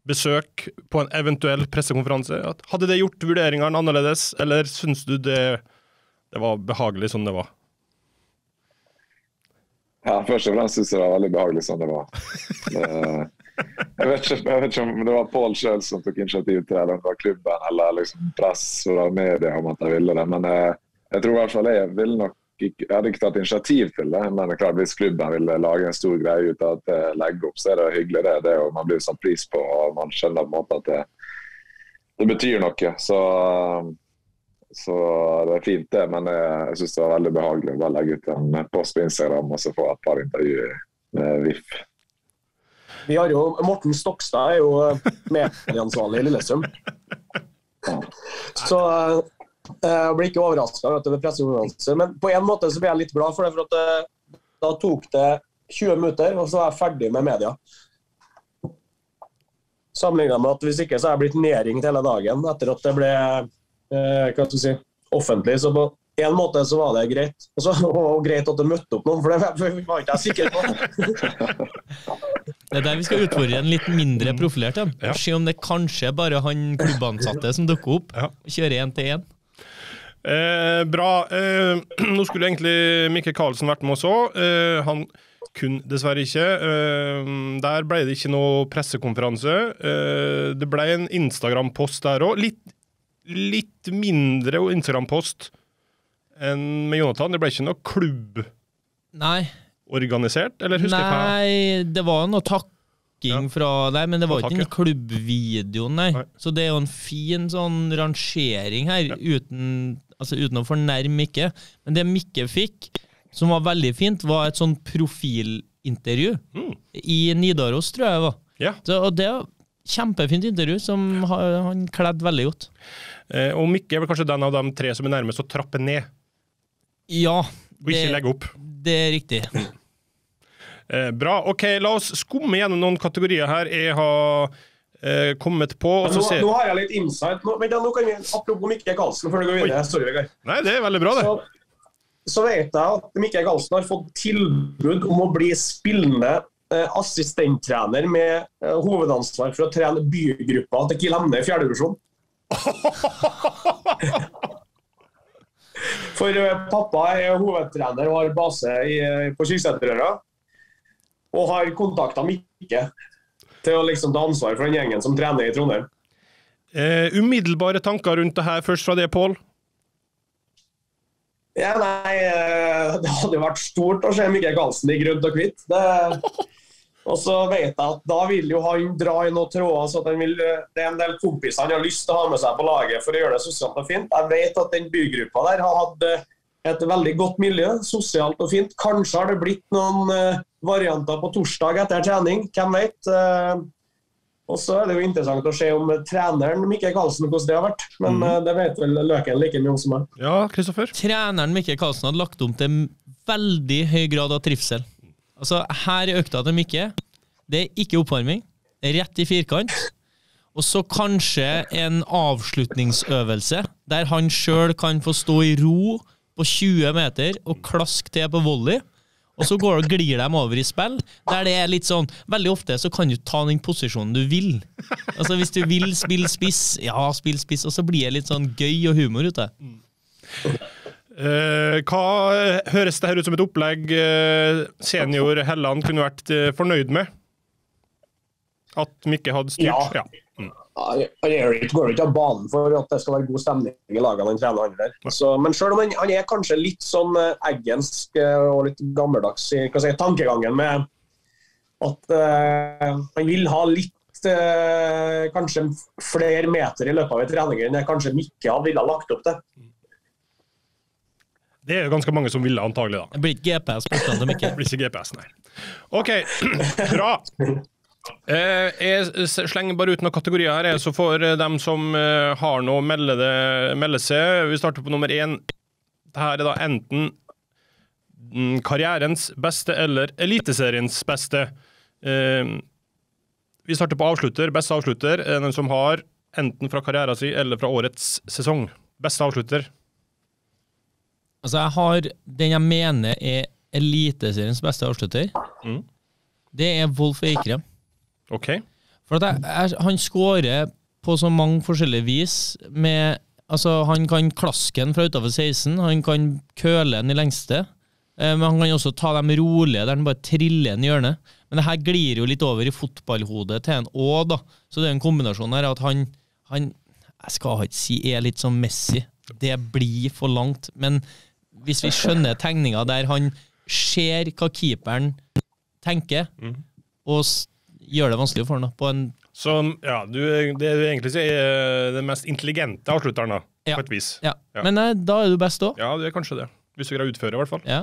besøk på en eventuell pressekonferanse. Hadde det gjort vurderingene annerledes, eller syns du det, det var behagelig som det var? Ja, først og fremst syns jeg det var veldig behagelig som det var. Jeg, vet ikke, jeg vet ikke om det var Pål sjøl som tok initiativ til det, eller om det var klubben eller liksom press fra media om at de ville det. Men jeg, jeg tror i hvert fall jeg ville nok jeg hadde ikke tatt initiativ til det. Men klart, hvis klubben ville lage en stor greie ut av at jeg legger opp, så er det hyggelig det. det Man blir satt pris på, og man skjønner på en måte at det, det betyr noe. Så så det er fint, det. Men jeg, jeg syns det var veldig behagelig å bare legge ut en post på Instagram og så få et par intervjuer med VIF. Vi har jo, Morten Stokstad er jo eh, medieansvarlig i Lillestrøm. Så eh, jeg blir ikke overraska over pressekonferanse. Men på en måte så blir jeg litt glad for det, for at da tok det 20 minutter, og så var jeg ferdig med media. Sammenligna med at hvis ikke så har jeg blitt nedringt hele dagen etter at det ble eh, hva skal du si, offentlig. Så på en måte så var det greit. Og så var det greit at det møtte opp noen, for det var ikke jeg sikker på. Det er der vi skal utfordre en litt mindre profilert en. Ja. Se om det kanskje er bare han klubbansatte som dukker opp. Ja. Kjører én til én. Eh, bra. Eh, nå skulle egentlig Mikke Karlsen vært med oss òg. Eh, han kunne dessverre ikke. Eh, der ble det ikke noe pressekonferanse. Eh, det ble en Instagram-post der òg. Litt, litt mindre Instagram-post enn med Jonathan. Det ble ikke noe klubb. Nei, eller husker jeg nei, det var noe takking fra deg, men det var ikke den klubbvideoen, nei. Nei. Så det er jo en fin sånn rangering her, uten, altså, uten å fornærme Mikke. Men det Mikke fikk, som var veldig fint, var et sånn profilintervju Mm. i Nidaros, tror jeg det var. Ja. Så, og det var Kjempefint intervju, som han kledde veldig godt. Eh, og Mikke er vel kanskje den av de tre som er nærmest å trappe ned, Ja, og ikke legge opp. det er riktig. Eh, bra. OK, la oss skumme gjennom noen kategorier her jeg har eh, kommet på. Nå, ser... nå har jeg litt insight. Nå, vent, nå kan vi, apropos Mikke Karlsen, før du går videre. Sorry, Vegard. Nei, det er veldig bra, det. Så, så vet jeg at Mikke Karlsen har fått tilbud om å bli spillende eh, assistenttrener med eh, hovedansvar for å trene bygruppa til Kiel Hemne i fjerdedivisjon. For eh, pappa er hovedtrener og har base i, eh, på Kyrksæterøra. Og har kontakta Mikke til å liksom ta ansvar for den gjengen som trener i Trondheim. Eh, umiddelbare tanker rundt det her først fra det, Pål. Ja, nei, eh, Det hadde jo vært stort å se Mikke Karlsen i grønt og hvitt. Og så vet jeg at da vil jo han dra i noen tråder. så vil, eh, Det er en del kompiser han har lyst til å ha med seg på laget for å gjøre det sosialt og fint. Jeg vet at den bygruppa der har hatt eh, et veldig godt miljø, sosialt og fint. Kanskje har det blitt noen eh, varianter på torsdag etter trening, hvem vet. Eh, Og så er det jo interessant å se om treneren Mikke Karlsen hvordan det har vært. Men eh, det vet vel Løken like mye om som meg. Ja, Kristoffer? Treneren Mikke Karlsen hadde lagt om til veldig høy grad av trivsel. Altså, her i økta til Mikke, det er ikke oppvarming. Det er rett i firkant. Og så kanskje en avslutningsøvelse, der han sjøl kan få stå i ro på 20 meter og klaske til på volley. Og så går, og glir de over i spill, der det er litt sånn Veldig ofte så kan du ta den posisjonen du vil. Altså Hvis du vil spille spiss, ja, spill spiss, og så blir det litt sånn gøy og humor ute. Uh, hva høres det her ut som et opplegg uh, senior Helland kunne vært uh, fornøyd med? At Mikke hadde styrt? Ja. ja. Han er går jo ikke av banen for at det skal være god stemning i lagene han trener han der. Så, men selv om han, han er kanskje litt sånn eh, eggensk eh, og litt gammeldags i si, tankegangen med at uh, han vil ha litt uh, kanskje flere meter i løpet av en trening enn jeg kanskje Mikke hadde ville ha lagt opp til. Det er jo ganske mange som ville, antagelig. da. Det blir ikke GPS på stedet, Mikke. Det blir ikke GPS, nei. OK, bra. Eh, jeg slenger bare ut noen kategorier her, så får eh, dem som eh, har noe, melde, det, melde seg. Vi starter på nummer én. Dette er da enten mm, karrierens beste eller eliteseriens beste. Vi starter på avslutter. Beste avslutter er den som har enten fra karrieren sin eller fra årets sesong. Beste avslutter. Altså, jeg har den jeg mener er Eliteseriens beste avslutter. Mm. Det er Wolf Eikrem. OK. For at jeg, jeg, han skårer på så mange forskjellige vis. Med, altså, han kan klaske den fra utafor 16, han kan køle den i lengste. eh, Men han kan også ta dem rolige, der han bare triller den i hjørnet. Men det her glir jo litt over i fotballhodet til en òg, da. Så det er en kombinasjon her at han, han Jeg skal ikke si er litt som Messi. Det blir for langt. Men hvis vi skjønner tegninga der han ser hva keeperen tenker, og s- gjør det vanskelig for ham på en Så ja, du, det du egentlig sier, er den mest intelligente avslutteren, da. Ja. På et vis. Ja, Ja. men eh, da er du best òg. Ja, det er kanskje det. Hvis du greier å utføre, i hvert fall. Ja.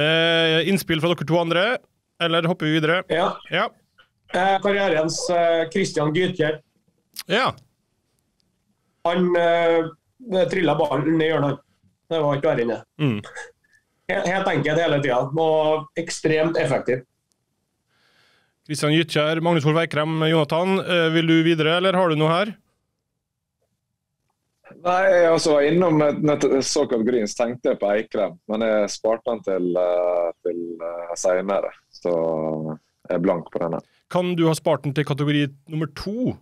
Eh, innspill fra dere to andre, eller hopper vi videre? Ja. Ja. Eh, karrierens eh, Christian Gytkjær. ja. Han eh, trilla ballen ned i hjørnet. Det var ikke verre enn det. Mm. Helt, helt enkelt hele tida. Og ekstremt effektiv. Kristian Gytkjær, Magnus Wolff Eikrem, Jonathan. Eh, vil du videre, eller har du noe her? Nei, jeg også var innom såkalt Greens, tenkte jeg på Eikrem, men jeg sparte den til, uh, til uh, seinere. Så jeg er blank på denne. Kan du ha spart den til kategori nummer to?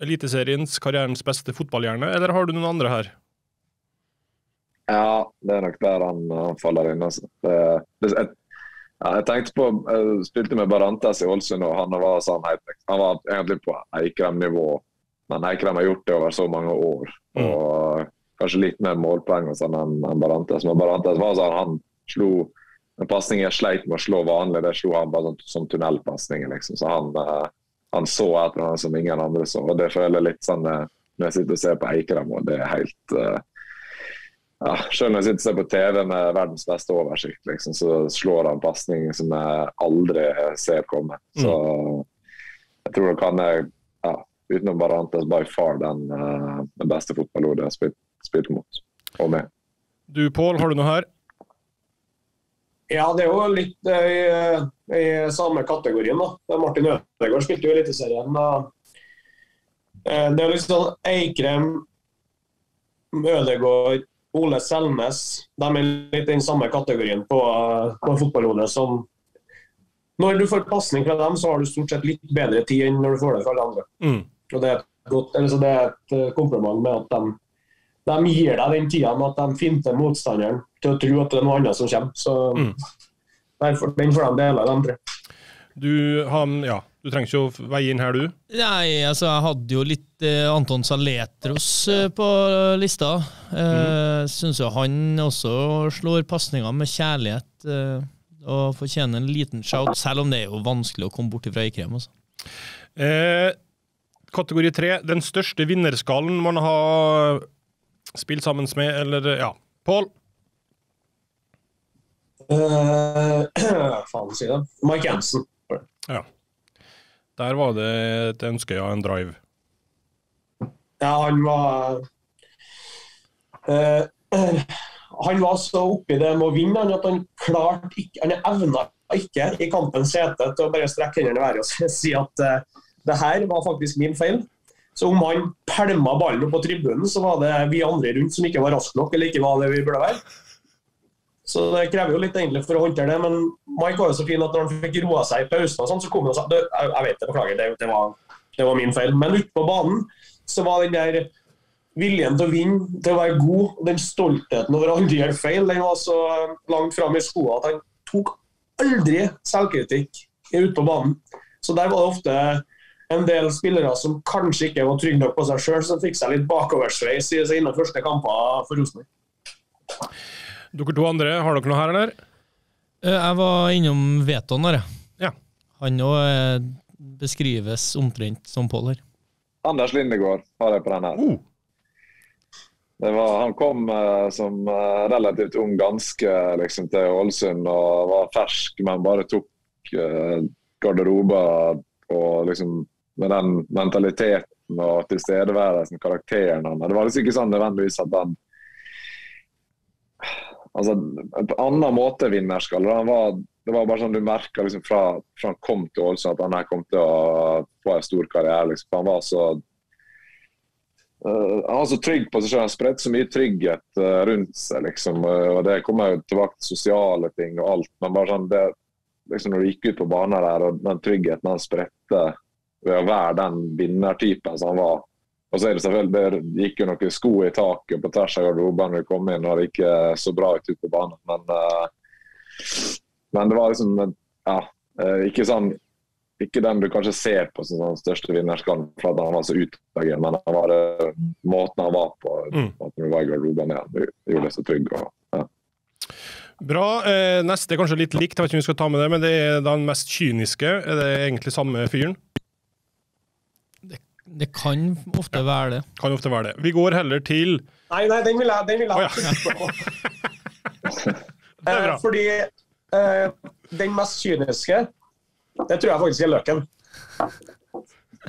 Eliteseriens karrierens beste fotballhjerne, eller har du noen andre her? Ja, det er nok der han, han faller inn. Altså. Det, det, jeg, ja, jeg tenkte på Jeg spilte med Barantes i Ålesund, og han var, sånn, han var egentlig på Eikrem-nivå. Men Eikrem har gjort det over så mange år. Mm. Og kanskje litt mer målpoeng sånn enn en Barantes. Men Barantes var sånn, han slo en pasning jeg sleit med å slå vanlig, det slo han bare sånn, som tunnelpasninger. Liksom. Så han, eh, han så etter han som ingen andre så. Og det føler jeg litt sånn eh, når jeg sitter og ser på Eikrem, og det er helt eh, ja, Selv når jeg sitter og ser på TV med verdens beste oversikt, liksom, så slår han pasning som jeg aldri ser komme. Så jeg tror nok han er, ja, utenom Barantes, by far den, eh, den beste fotballhodet jeg har spilt, spilt mot. Og med. Du, Pål, har du noe her? Ja, det er jo litt eh, i, i samme kategorien. da. Martin Ødegaard spilte jo i Eliteserien. Eh, Det er jo litt sånn Eikrem, Ødegaard, Ole Selnes. De er litt i den samme kategorien på, på fotballhodet som Når du får pasning fra dem, så har du stort sett litt bedre tid enn når du får det fra alle andre. Mm. Og det er godt, altså det er et eh, kompliment med at de, de gir deg den tida med at de finter motstanderen til å tro at det er noe annet som kommer. Så Mm. derfor, Den får de dele, de tre. Du, han, ja, du trenger ikke å veie inn her, du. Nei, altså, jeg hadde jo litt eh, Anton Saletros eh, på lista. Eh, Syns jo han også slår pasninger med kjærlighet eh, og fortjener en liten shout, selv om det er jo vanskelig å komme bort fra Eikrem. Altså. Eh, kategori tre, den største vinnerskallen man har spilt sammen med, eller ja. Pål? Uh, faen, si det. Mike Jensen. Ja. Der var det et ønske, ja, en drive. Ja, han var eh, Han var så oppi det med å vinne han, at han klarte ikke Han evna ikke i kampens hete til å bare strekke hendene i været og si at uh, det her var faktisk min feil. Så om han pælma ballen opp på tribunen, så var det vi andre rundt som ikke var raske nok, eller ikke var det vi burde være. Så det krever jo litt egentlig for å håndtere det, men Mike var jo så fin at når han fikk roa seg i pausen, og sånn, så kom han og sa jeg, jeg vet det, beklager, det, det, var, det var min feil. Men ute på banen så var den der viljen til å vinne, til å være god, den stoltheten over aldri å gjøre feil, den var så langt fram i skoene at han tok aldri selvkritikk ute på banen. Så der var det ofte en del spillere som kanskje ikke var trygge nok på seg sjøl, som fikk seg litt bakoversveis i sine første kamper for Rosenborg. Dere to andre, har dere noe her, eller? Eh, Jeg var innom Veton der. Ja. Han òg er beskrives omtrent som Pål her. Anders Lindegård har jeg på den her. Uh. Det var, han kom eh, som eh, relativt ung ganske liksom, til Ålesund og var fersk, men bare tok eh, garderober og liksom med den mentaliteten og tilstedeværelsen, karakteren han Det var liksom ikke sånn nødvendigvis at han Altså, på en annen måte vinnerskalle. Han det var bare sånn du merka liksom, fra, fra han kom til Ålesund at han her kom til å få en stor karriere. Liksom. Han var så Uh, han var så trygg på seg selv, han spredte så mye trygghet uh, rundt seg. liksom, uh, og Det kommer jo tilbake til sosiale ting og alt, men bare sånn det, liksom når du gikk ut på banen der, og den tryggheten han spredte ved å være den vinnertypen som han var Og så er det selvfølgelig, det gikk jo noen sko i taket på tvers av garderoben da du kom inn, og det ikke så bra ut på banen. Men, men det var liksom ja, ikke sånn ikke den du kanskje ser på som den største vinnerskallen for at han var så utagerende, men han var måten han var på. Mm. At du var i garderoben med han, gjorde det så trygg. Og, ja. bra. Eh, neste er kanskje litt likt, jeg vet ikke om vi skal ta med det, men det er den mest kyniske. Er det egentlig samme fyren? Det kan ofte være det. Kan ofte være det. Vi går heller til Nei, nei, den vil jeg, den vil jeg oh, på. Det er bra. Eh, Fordi eh, den mest kyniske, det tror jeg faktisk er Løken.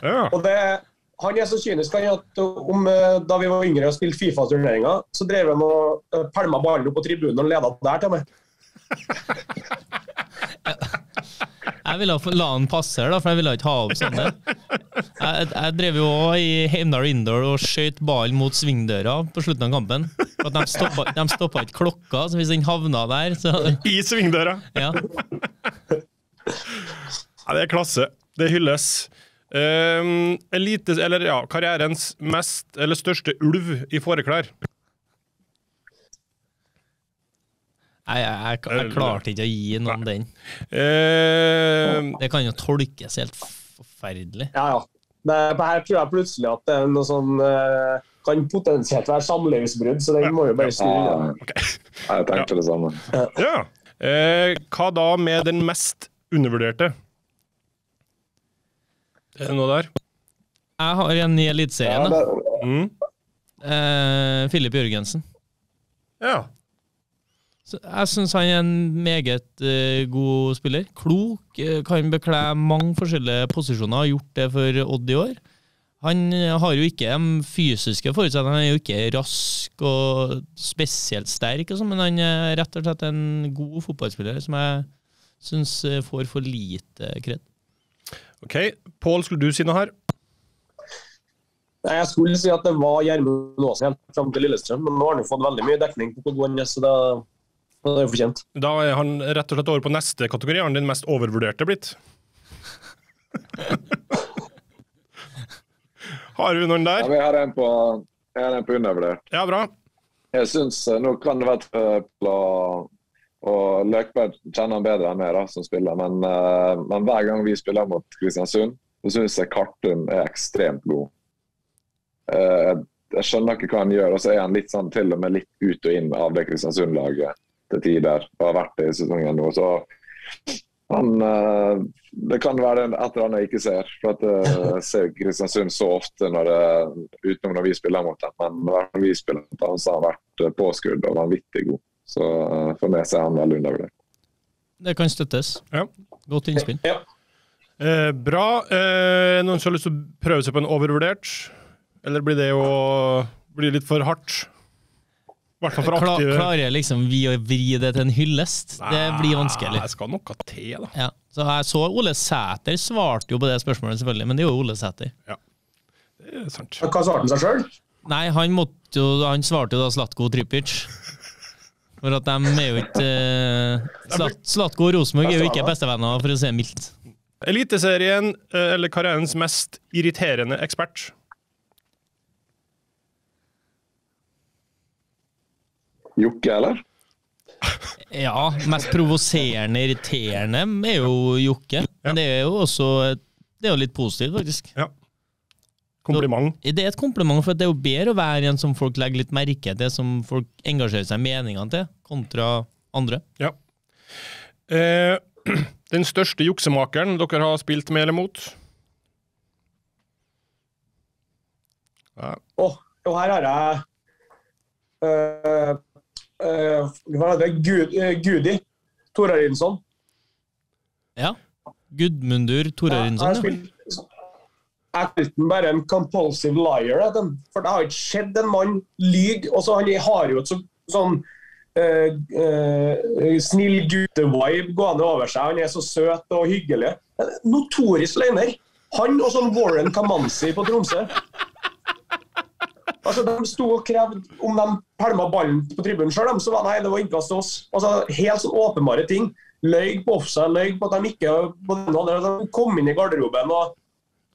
Ja. Og det, han er så kynisk han at om, eh, da vi var yngre og spilte Fifa-turneringer, så drev han og eh, pælma ballen opp på tribunen og leda der til meg. Jeg ville la han passere, da, for jeg ville ikke ha opp sånne. Jeg, jeg drev jo også i Heimdal Indoor og skjøt ballen mot svingdøra på slutten av kampen. For at de stoppa, ikke klokka, så hvis den havna der, så I svingdøra. ja. Ja, det er klasse. Det hylles. Um, elite, eller ja, karrierens mest, eller største ulv i fåreklær. Jeg, jeg, jeg, jeg klarte ikke å gi noen den. Uh, Det kan jo tolkes helt forferdelig. Ja, ja. Det, her tror jeg plutselig at det er noe sånn uh, Kan potensielt være samlivsbrudd, så den må jo bare snu unna. Ja, jeg tenkte det samme. ja. Eh, hva da med den mest undervurderte? Er det noe der? Jeg har en i Ja, Eliteserien. det, Mm. Eh, Filip Jørgensen. Ja. Så jeg syns han er en meget uh, god spiller. Klok, eh, kan bekle mange forskjellige posisjoner, har gjort det for Odd i år. Han eh, har jo ikke de fysiske forutsetningene, han er jo ikke rask og spesielt sterk, og så, men han er rett og slett en god fotballspiller som jeg syns får for lite kred. OK. Pål, skulle du si noe her? Nei, Jeg skulle si at det var Gjermund Aasen helt fram til Lillestrøm, men nå har han jo fått veldig mye dekning på hvor god han er, så det, det er fortjent. Da er han rett og slett over på neste kategori. Er han den mest overvurderte blitt? Har du noen ja, der? vi har en på, har en på undervurdert. Ja, bra. Jeg synes, eh, Nå kan det være å og Løkberg kjenner han bedre enn meg da, som spiller, men, eh, men hver gang vi spiller mot Kristiansund, så syns jeg Kartum er ekstremt god. Eh, jeg, jeg skjønner ikke hva han gjør, og så er han litt sånn til og med litt ut og inn av det Kristiansund-laget til tider, og har vært det i sesongen nå. så han, eh, Det kan være et eller annet jeg ikke ser. for at eh, Jeg ser Kristiansund så ofte når det, utenom når vi spiller mot dem. Men når vi spiller mot dem, så har han vært påskudd påskrudd og vanvittig god. Så eh, for meg så er han veldig undervurdert. Det kan støttes. Ja. Godt innspill. Ja. Eh, bra. Eh, noen som har lyst til å prøve seg på en overvurdert? Eller blir det jo blir litt for hardt? I hvert fall for Kla, aktive. klarer liksom vi å vri det til en hyllest? Det blir vanskelig. Jeg skal noe til, da. Ja. Så jeg så Ole Sæter svarte jo på det spørsmålet, selvfølgelig, men det er jo Ole Sæter. Ja. Det er sant. Hva svarte han seg sjøl? Nei, han, måtte jo, han svarte jo da Slatko Tripic. For at de er jo ikke uh, Slat, Slatko og Rosenborg er jo ikke bestevenner, for å si det mildt. Eliteserien, eh, eller karrierens mest irriterende ekspert? Jokke, eller? Ja, mest provoserende, irriterende er jo Jokke. Men det er jo også Det er jo litt positivt, faktisk. Ja. Kompliment. Det er et kompliment, for det er jo bedre å være en som folk legger litt merke til, som folk engasjerer seg i meningene til, kontra andre. Ja. Eh, Den største juksemakeren dere har spilt med eller mot? Ja. oh, her har jeg uh, Hva heter det? Gud, øh, Gudi Torarinsson. Ja. Gudmundur Torarinsson. Ja. jeg kalte den bare en compulsive liar. For det har ikke skjedd en mann lyge. Og så Han har jo et så, sånn Uh, uh, snill gutte-vibe gående over seg. Han er så søt og hyggelig. Notorisk løgner. Han og sånn Warren Kamanzi på Tromsø. Altså, De sto og krevde om de pælma ballen på tribunen sjøl, så var nei, det var innkast til oss. Altså, Helt sånn åpenbare ting. Løy på offside, løy på at de ikke på den andre, de kom inn i garderoben. og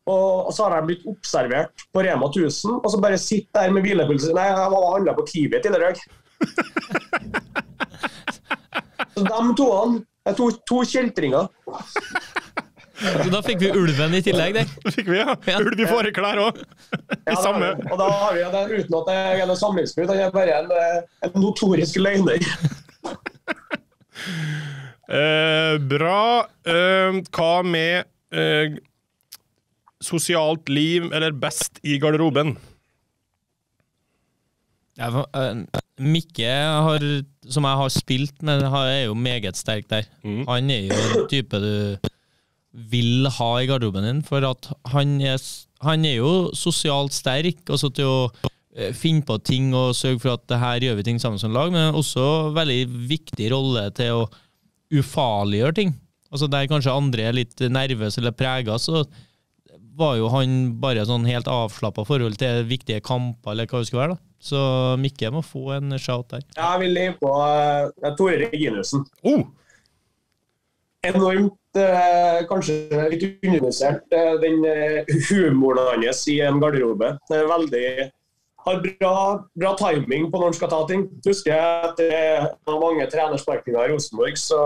og, og så har jeg blitt observert på Rema 1000, og så bare sitter der med hvilepulsen Nei, jeg var handla på Kiwi tidligere i dag. Så de to, to kjeltringer. Så Da fikk vi ulven i tillegg der. Det fikk vi, ja. Ulv i fåreklær òg. Ja, I samme. Og da har vi den uten at det er noe samlivsbrudd. Han er bare en, eh, en notorisk løgner. Eh, bra. Eh, hva med eh, sosialt liv, eller best i garderoben? Ja, for, eh, Mikke, har, som jeg har spilt med, er jo meget sterk der. Mm. Han er jo en type du vil ha i garderoben din, for at han er, han er jo sosialt sterk, altså til å eh, finne på ting og sørge for at det her gjør vi ting sammen som lag, men også veldig viktig rolle til å ufarliggjøre ting. Altså Der kanskje andre er litt nervøse eller prega, så var jo han bare sånn helt avslappa forhold til viktige kamper, eller hva det skulle være. da. Så Mikke må få en shout der. Jeg vil inn på eh, Tore Reginussen. Oh, Enormt, eh, kanskje litt undervisert, eh, den eh, humoren hans i en garderobe. Er veldig har bra, bra timing på når han skal ta ting. Husker jeg at det var mange trenersparkinger i Rosenborg, så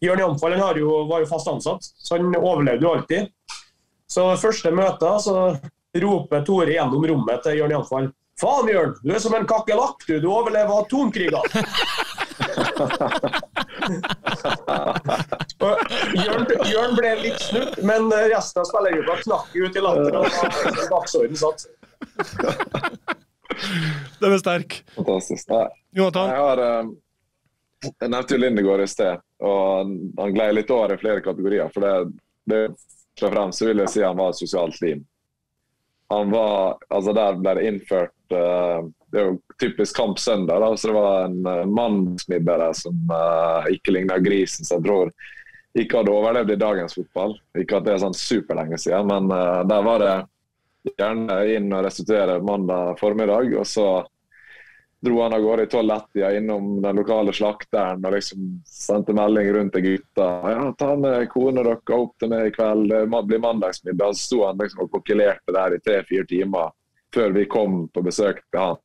Jørn Jamfall var jo fast ansatt, så han overlevde jo alltid. Så første møte så roper Tore gjennom rommet til Jørn Jamfall. Faen, Jørn, du er som en kakerlakk, du. Du overlever atomkrigene. Jørn, Jørn ble litt snudd, men resten av spillergruppa knakk ut i latter. og var Dagsorden satt. den er sterk. Fantastisk. Nei, Jonathan? jeg har eh, Jeg nevnte jo Lindegård i sted, og han gled litt over i flere kategorier. For det, det først og fremst så vil jeg si han var et sosialt lim. Han var Altså, der ble det innført uh, Det er jo typisk kamp søndag, da, så det var en uh, mannsmiddag der som uh, ikke ligna grisen, så jeg tror ikke hadde overlevd i dagens fotball. Ikke at det er sånn superlenge siden, men uh, der var det gjerne inn og restituere mandag formiddag, og så dro han av gårde i tolv-ett-tida innom den lokale slakteren og liksom sendte melding rundt til gutta. Ja, 'Ta med kona deres opp til meg i kveld, det blir mandagsmiddag.' Så sto han liksom og kokkelerte der i tre-fire timer før vi kom på besøk til han.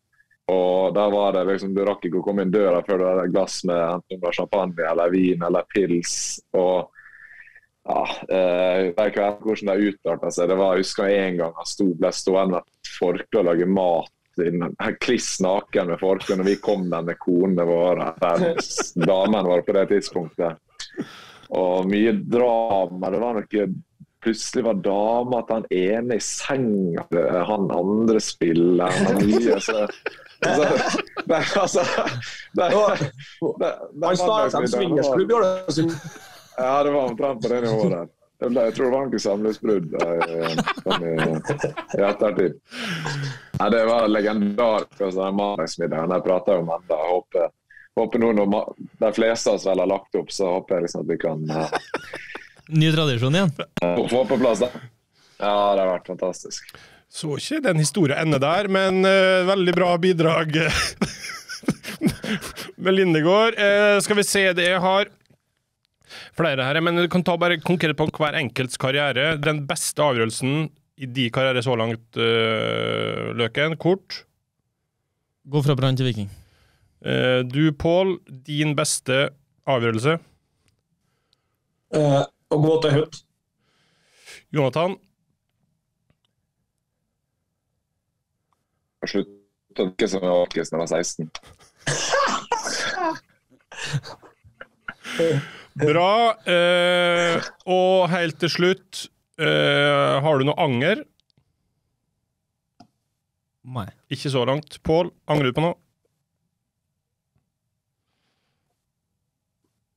Og der var det liksom, Du rakk ikke å komme inn døra før du hadde et glass med enten champagne eller vin eller pils. og ja, eh, jeg vet ikke hvordan det utarta seg. Det var, jeg husker en gang han sto, ble stående med et forkle og lage mat kliss naken med forkle når vi kom der med konene våre. der Damene våre på det tidspunktet. Og mye drama. Det var noe Plutselig var dama til han ene i senga han andre spilleren. Og Mye, så, så, det, altså, det, det, det, Han startet en swingersklubb i Ålesund. ja, det var omtrent på det nivået der. Jeg tror det var noe samlivsbrudd i, ettertid. Nei, det var legendarisk. Altså, den mandagsmiddagen jeg prata om ennå. Håper, håper nå når de fleste av oss vel har lagt opp, så håper jeg liksom at vi kan eh, Ny tradisjon igjen. få på plass det. Ja, det har vært fantastisk. Så ikke den historien ender der, men uh, veldig bra bidrag med Lindegård. Uh, skal vi se, det jeg har flere her, men du kan ta bare konkret på hver enkelts karriere. Den beste avgjørelsen i de karriere så langt, uh, Løken, kort. Gå fra Brann til Viking. Uh, du, Pål, din beste avgjørelse. Uh, å gå til Hødd. Jonathan, Å drikke som jeg var da jeg var 16. Bra. Eh, og helt til slutt, eh, har du noe anger? Nei. Ikke så langt. Pål, angrer du på noe?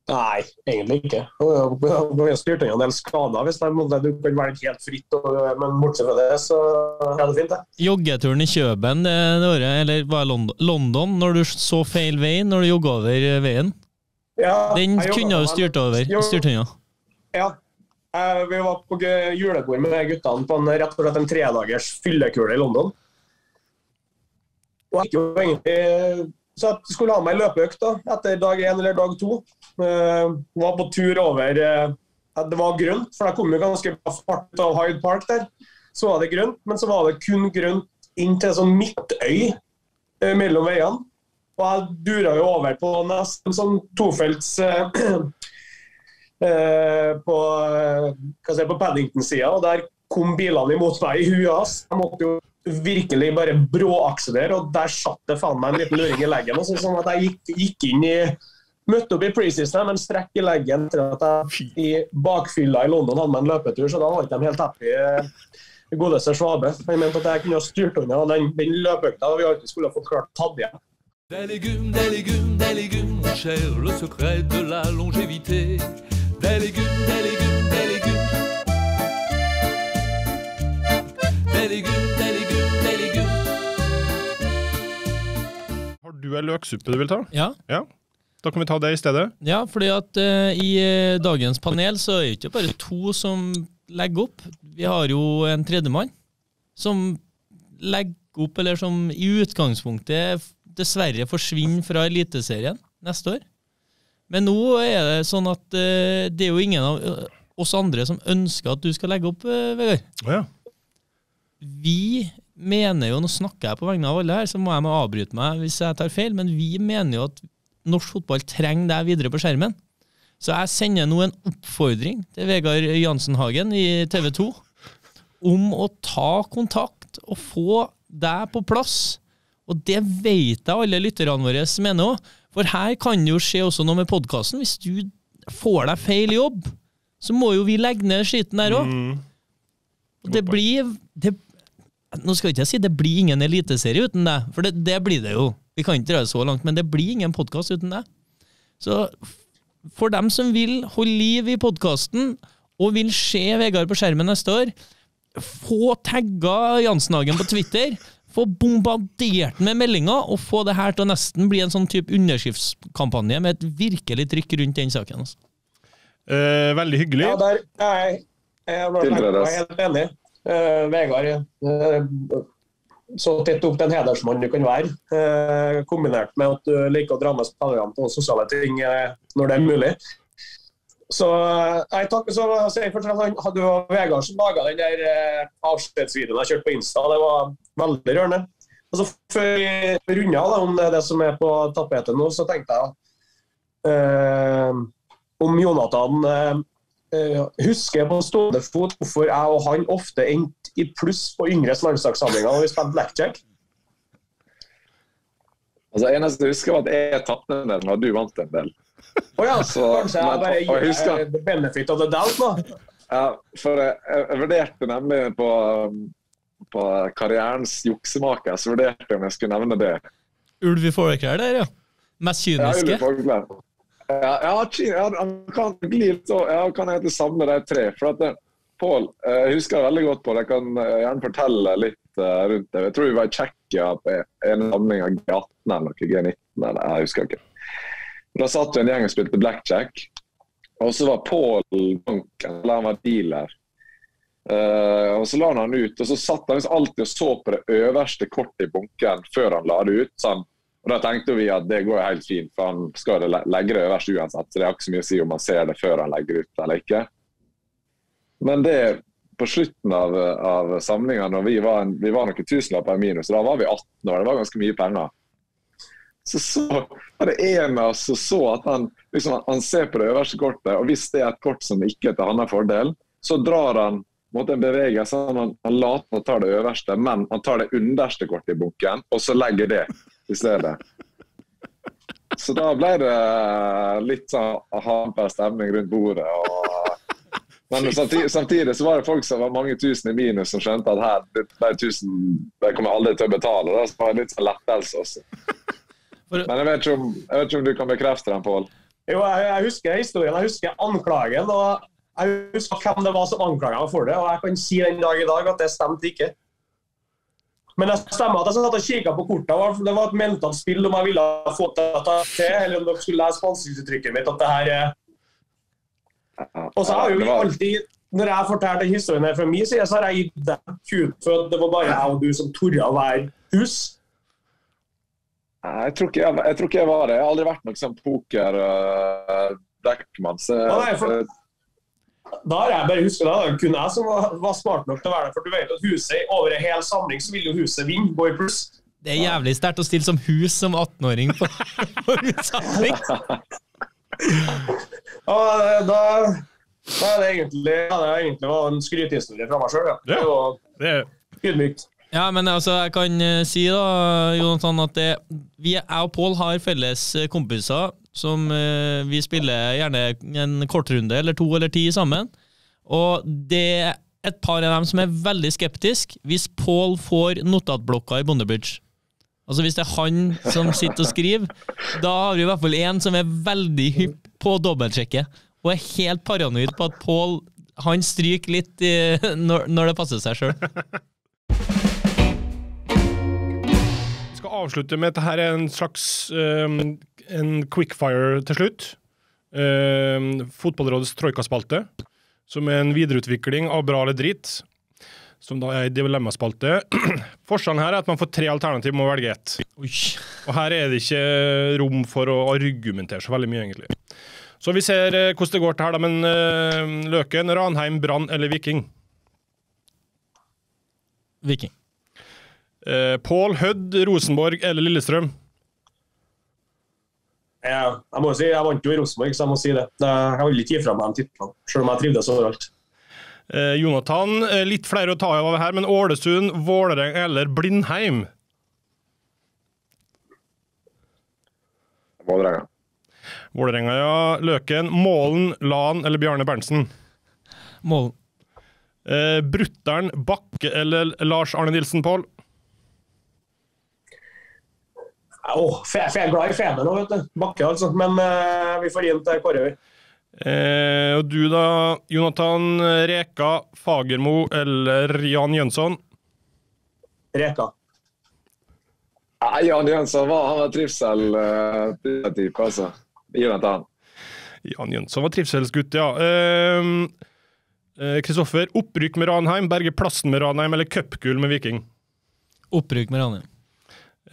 Nei, egentlig ikke. Vi har styrt unna en del skader hvis er noe du kan velge helt fritt. Men bortsett fra det, så er det fint, det. Joggeturen i Kjøben det, det året, eller var det London, London, når du så feil vei når du jogga over veien? Ja, Den kunne du styrt over. Styrt unna. Ja. Eh, Vi var på julebord med guttene på en, rett og slett en tredagers fyllekule i London. Og jeg gikk jo egentlig så jeg skulle ha meg løpeøkt da, etter dag én eller dag to. Uh, var på tur over uh, Det var grønt, for jeg kom jo ganske bra fart av Hyde Park der. Så var det grønt, men så var det kun grønt inn til sånn midtøy uh, mellom veiene. Og jeg dura jo over på nesten sånn tofelts på, si, på Paddington-sida, og der kom bilene imot meg i huet hans. Jeg måtte jo virkelig bare bråakselere, og der satt det faen meg en liten luring i leggen. Og så, sånn at jeg gikk, gikk inn i Møtte opp i preseason med en strekk i leggen etter at jeg i bakfylla i London hadde meg en løpetur, så da var ikke de helt happy. eh, Godeste Svabe. Han mente at jeg kunne ha styrt unna den, den løpeøkta vi alltid skulle ha fått klart tatt igjen. Des légumes, des légumes, des légumes, mon cher, le secret de la longévité. Des légumes, des légumes. Des légumes, des légumes, du er løksuppe du vil ta? Ja. Ja. Da kan vi ta det i stedet. Ja, fordi at uh, i eh, dagens panel så er det ikke bare to som legger opp. Vi har jo en tredjemann som legger opp, eller som i utgangspunktet dessverre forsvinner fra Eliteserien neste år. Men nå er det sånn at uh, det er jo ingen av oss andre som ønsker at du skal legge opp, uh, Vegard. Ja. Vi mener jo, nå snakker jeg på vegne av alle her, så må jeg må avbryte meg hvis jeg tar feil, men vi mener jo at norsk fotball trenger deg videre på skjermen. Så jeg sender nå en oppfordring til Vegard Jansen Hagen i TV 2 om å ta kontakt og få deg på plass. Og det vet jeg alle lytterne våre mener òg. For her kan det jo skje også noe med podkasten. Hvis du får deg feil jobb, så må jo vi legge ned skiten der òg. Mm. Og det blir det, Nå skal ikke jeg si det blir ingen eliteserie uten deg, for det, det blir det jo. Vi kan ikke dra det så langt, men det blir ingen podkast uten deg. Så for dem som vil holde liv i podkasten, og vil se Vegard på skjermen neste år, få tagga Jansenhagen på Twitter, få bombardert med meldinger, og få det her til å nesten bli en sånn type underskriftskampanje med et virkelig trykk rundt den saken. Altså. Eh, veldig hyggelig. Ja, der er jeg, jeg er helt enig. Eh, Vegard, eh, så tett opp til en hedersmann du kan være, eh, kombinert med at du liker å dra med spillerne på sosiale ting eh, når det er mulig. Så eh, jeg takker så sier først at han- Vegard som laga den der eh, avskjedsvideoen jeg kjørte på Insta. Det var veldig rørende. Og så Før vi runder av om det som er på tapetet nå, så tenkte jeg om Jonathan eh, jeg husker på stående fot hvorfor jeg og han ofte endte i pluss på yngres landslagssamlinger når vi spilte blackjack. Altså, eneste jeg husker, var at jeg tapte en del når du vant en del. Å ja, Så- kanskje jeg men- bare jeg gir husker- the benefit of the doubt nå. Ja, for jeg, jeg, jeg vurderte nemlig på, på karrierens juksemaker, så vurderte jeg om jeg skulle nevne det. Ulv i fårikål der, ja. Mest Ja, kyniske. Vågland. Ja, ja, han kan gli litt så, ja, kan jeg samle de tre. For at det- Pål, eh, jeg husker veldig godt på det. Jeg kan eh, gjerne fortelle litt eh, rundt det. Jeg tror vi var i Tsjekkia på en samling av G18 eller noe, G19 eller jeg husker ikke. Da satt vi en gjeng og spilte blackjack. Og så var Pål banken, eller han var dealer. Uh, og Så la han han ut, og så satt han liksom alltid og så på det øverste kortet i bunken før han la det ut. sånn og Da tenkte vi at det går helt fint, for han skal det legge det øverst uansett. Så det har ikke så mye å si om han ser det før han legger ut eller ikke. Men det på slutten av, av samlinga, når vi var, vi var noen tusenlapper i minus, da var vi 18 år, det var ganske mye penger. Så, så var det en av oss som så at han, liksom, han ser på det øverste kortet, og hvis det er et kort som ikke er til hans fordel, så drar han mot en bevegelse. Han, han later å ta det øverste, men han tar det underste kortet i bunken, og så legger det i stedet. Så da ble det litt sånn hamper stemning rundt bordet. Og, men samtidig, samtidig så var det folk som var mange tusen i minus, som skjønte at her, det, de tusen de kommer aldri til å betale. Da. Så var det litt sånn lettelse også. Men jeg vet, ikke om, jeg vet ikke om du kan bekrefte den, Pål. Jo, jeg, jeg husker historien, jeg husker anklagen, og jeg husker hvem det var som anklaga meg for det. Og jeg kan si den dag i dag at det stemte ikke. Men det stemmer at jeg satt og kikka på kortene. Det var et mentalt spill om jeg ville få dette til, eller om dere skulle lese på ansiktsuttrykket mitt at det her er Og så har jo vi alltid når jeg fortalte den historien her fra min side, så har jeg gitt deg kut for at det var bare jeg og du som torde å være hus. Jeg tror, ikke jeg, jeg tror ikke jeg var det. Jeg har aldri vært noen sånn poker uh, så Ah, nei, for- Da har jeg bare husket det. Det kun jeg som var, var smart nok til å være der. For du vet at huset over en hel samling så vil jo huset vinne, gå i pluss. Det er jævlig sterkt å stille som hus som 18-åring på, på utsamling. Og da, da er det egentlig, ja, det er egentlig en skrytehistorie fra meg sjøl. Ja. Det Ja. var Det er ydmykt. Ja, men altså, jeg kan eh, si da, Jonathan, at det, vi, jeg og Pål har felles eh, kompiser som eh, vi spiller gjerne en kortrunde eller to eller ti sammen. Og det er et par av dem som er veldig skeptiske hvis Pål får notatblokka i Bondebridge. Altså Hvis det er han som sitter og skriver, da har vi i hvert fall én som er veldig hypp på å dobbeltsjekke, og er helt paranoid på at Pål han stryker litt i, når, når det passer seg sjøl. Avslutte med dette her er en slags um, en quickfire til slutt. Um, fotballrådets troikaspalte, som er en videreutvikling av Bra eller drit, som da er en dilemmaspalte. Forskjellen her er at man får tre alternativ med å velge ett. Og her er det ikke rom for å argumentere så veldig mye, egentlig. Så vi ser eh, hvordan det går til her, da. Men uh, Løken, Ranheim, Brann eller Viking? Viking. Uh, Pål, Hødd, Rosenborg eller Lillestrøm? Jeg, jeg må jo si, jeg vant jo i Rosenborg, så jeg må si det. jeg vil ikke gi fra meg de titlene, selv om jeg trivdes overalt. Eh, Jonathan, eh, litt flere å ta av her, men Ålesund, Vålerenga eller Blindheim? Vålerenga. Vålerenga, ja. Løken, Målen, Lan eller Bjarne Berntsen? Målen. Eh, Brutter'n, Bakke eller Lars Arne Nilsen, Pål? Fe- jeg er glad i fene nå, vet du. Bakke, altså. Men eh, vi får gi den til Kåre. Eh, og du da, Jonathan Reka, Fagermo eller Jan Jønsson? Reka. Nei, Jan Jønsson var, han var trivsel-type, altså. Gi den til han. Jan Jønsson var trivselsgutt, ja. Kristoffer, eh, Kristoffer, opprykk med Ranheim, berge plassen med Ranheim eller cupgull med Viking? Opprykk med Ranheim.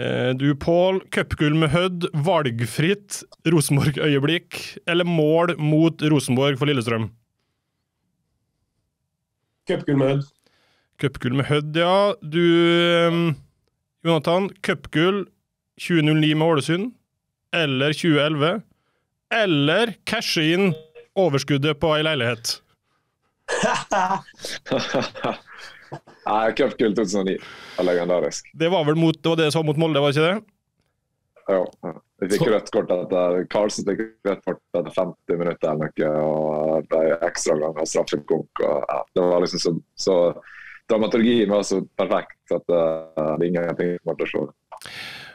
Eh, du, Pål, cupgull med Hødd, valgfritt Rosenborg-øyeblikk eller mål mot Rosenborg for Lillestrøm? Cupgull med Hødd. Cupgull med Hødd, ja. Du, Jonathan, cupgull 2009 med Ålesund eller 2011? Eller cashe inn overskuddet på ei leilighet? Nei, Cupgull 2009 er legendarisk. Det var vel mot, det var det som var mot Molde, var ikke det? Jo. ja. Vi fikk rødt kort etter Karlsen fikk rødt kort etter 50 minutter eller noe, og ble ekstragang av straffekonk. Ja, det var liksom så, så Dramaturgien var så perfekt at uh, det er ingenting som måtte slå det.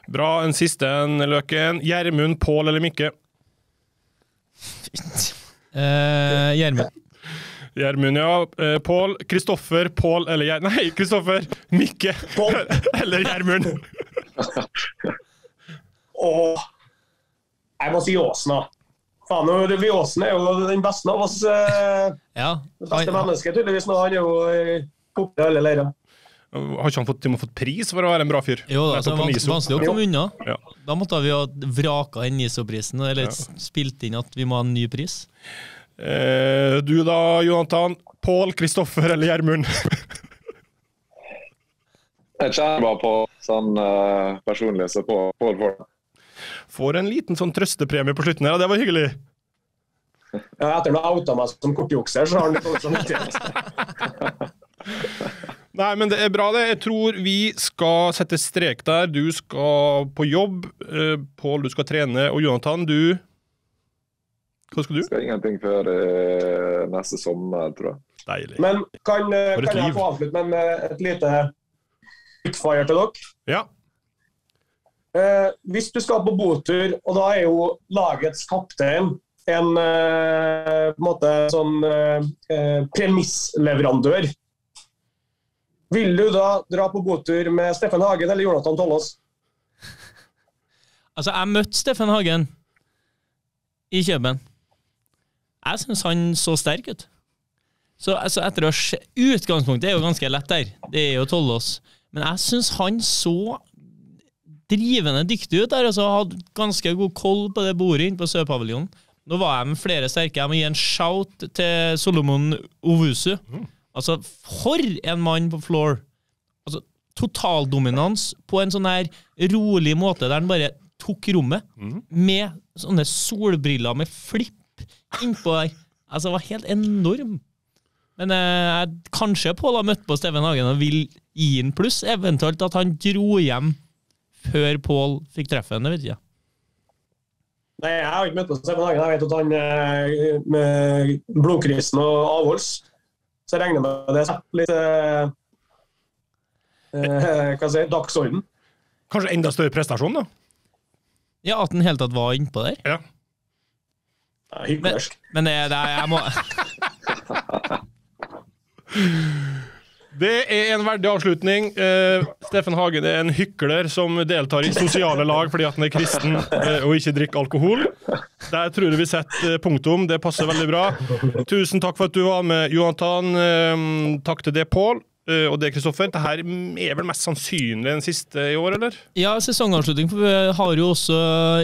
Bra. En siste en, Løken. Gjermund, Pål eller Mikke? Eh, Gjermund. Gjermund, ja. Eh, Pål. Kristoffer, Pål eller Gjer... Nei, Kristoffer! Mikke Pål. eller Gjermund. Åh. Jeg må si Åsen, da. Faen, Åsen er jo den beste av oss. eh, Ja. Det beste mennesket, tydeligvis. nå. Han er jo eh, oppe i alle leirer. Har ikke han fått, og fått pris for å være en bra fyr? jo, det er vanskelig å komme unna. Ja. Da måtte vi ha vraka den NISO-prisen, eller spilt inn at vi må ha en ny pris. Eh, du da, Jonathan. Pål, Kristoffer eller Gjermund? Jeg kjenner bare på sånn uh, personlig, så på Pål får den. Får en liten sånn trøstepremie på slutten her, det var hyggelig. Ja, etter at du outa meg som kortjukser, så har han dårlig samvittighet. Nei, men det er bra, det. Jeg tror vi skal sette strek der. Du skal på jobb. Uh, Pål, du skal trene. Og Jonathan, du Hva skal du? Skal ingenting før uh, neste sommer, tror jeg. Deilig. Men kan, uh, kan jeg få avslutte med et lite utfire til dere? Ja. Eh, hvis du skal på botur, og da er jo lagets kaptein en eh, på en måte sånn premissleverandør. Vil du da dra på botur med Steffen Hagen eller Jonathan Tollås? Altså, jeg møtte Steffen Hagen i Kjøben. Jeg syns han så sterk ut. Så altså, etter å se Utgangspunktet er jo ganske lett der. Det er jo Tollås. Men jeg syns han så drivende dyktig ut der. Altså, hadde ganske god koll på det bordet inne på Sørpaviljonen. Nå var jeg med flere sterke. Jeg må gi en shout til Solomon Ovusu. Altså, for en mann på floor! Altså, totaldominans på en sånn her rolig måte der han bare tok rommet. Med sånne solbriller med flipp innpå der. Altså, det var helt enorm. Men eh, kanskje Pål har møtt på Steven Hagen og vil gi en pluss. Eventuelt at han dro hjem før Pål fikk treffe henne, vet ikke jeg. Nei, jeg har ikke møtt på Steffen Hagen. Jeg vet at han eh, med blodkrisen og avholds. Så jeg regner med det setter litt eh, eh, hva si, dagsorden. Kanskje enda større prestasjon, da? Ja, at han i hele tatt var innpå der. Ja. Ja, men, Men det, det, jeg må Det er en verdig avslutning. Uh, Steffen Hagen er en hykler som deltar i sosiale lag fordi at han er kristen uh, og ikke drikker alkohol. Der tror jeg vi setter eh, punktum. Det passer veldig bra. Tusen takk for at du var med, Jonathan. Uh, takk til det, Pål. Og det, Kristoffer. Dette her er vel mest sannsynlig den siste i år, eller? Ja, sesongavslutning. For vi har jo også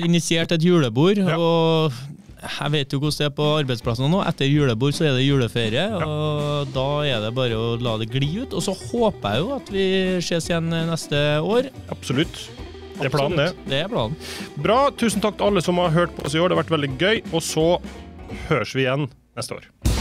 initiert et julebord. Ja. Og jeg vet jo hvordan det er på arbeidsplassene nå. Etter julebord så er det juleferie. Og da er det bare å la det gli ut. Og så håper jeg jo at vi ses igjen neste år. Absolutt. Det er planen, det. Det er planen. Bra. Tusen takk til alle som har hørt på oss i år. Det har vært veldig gøy. Og så høres vi igjen neste år.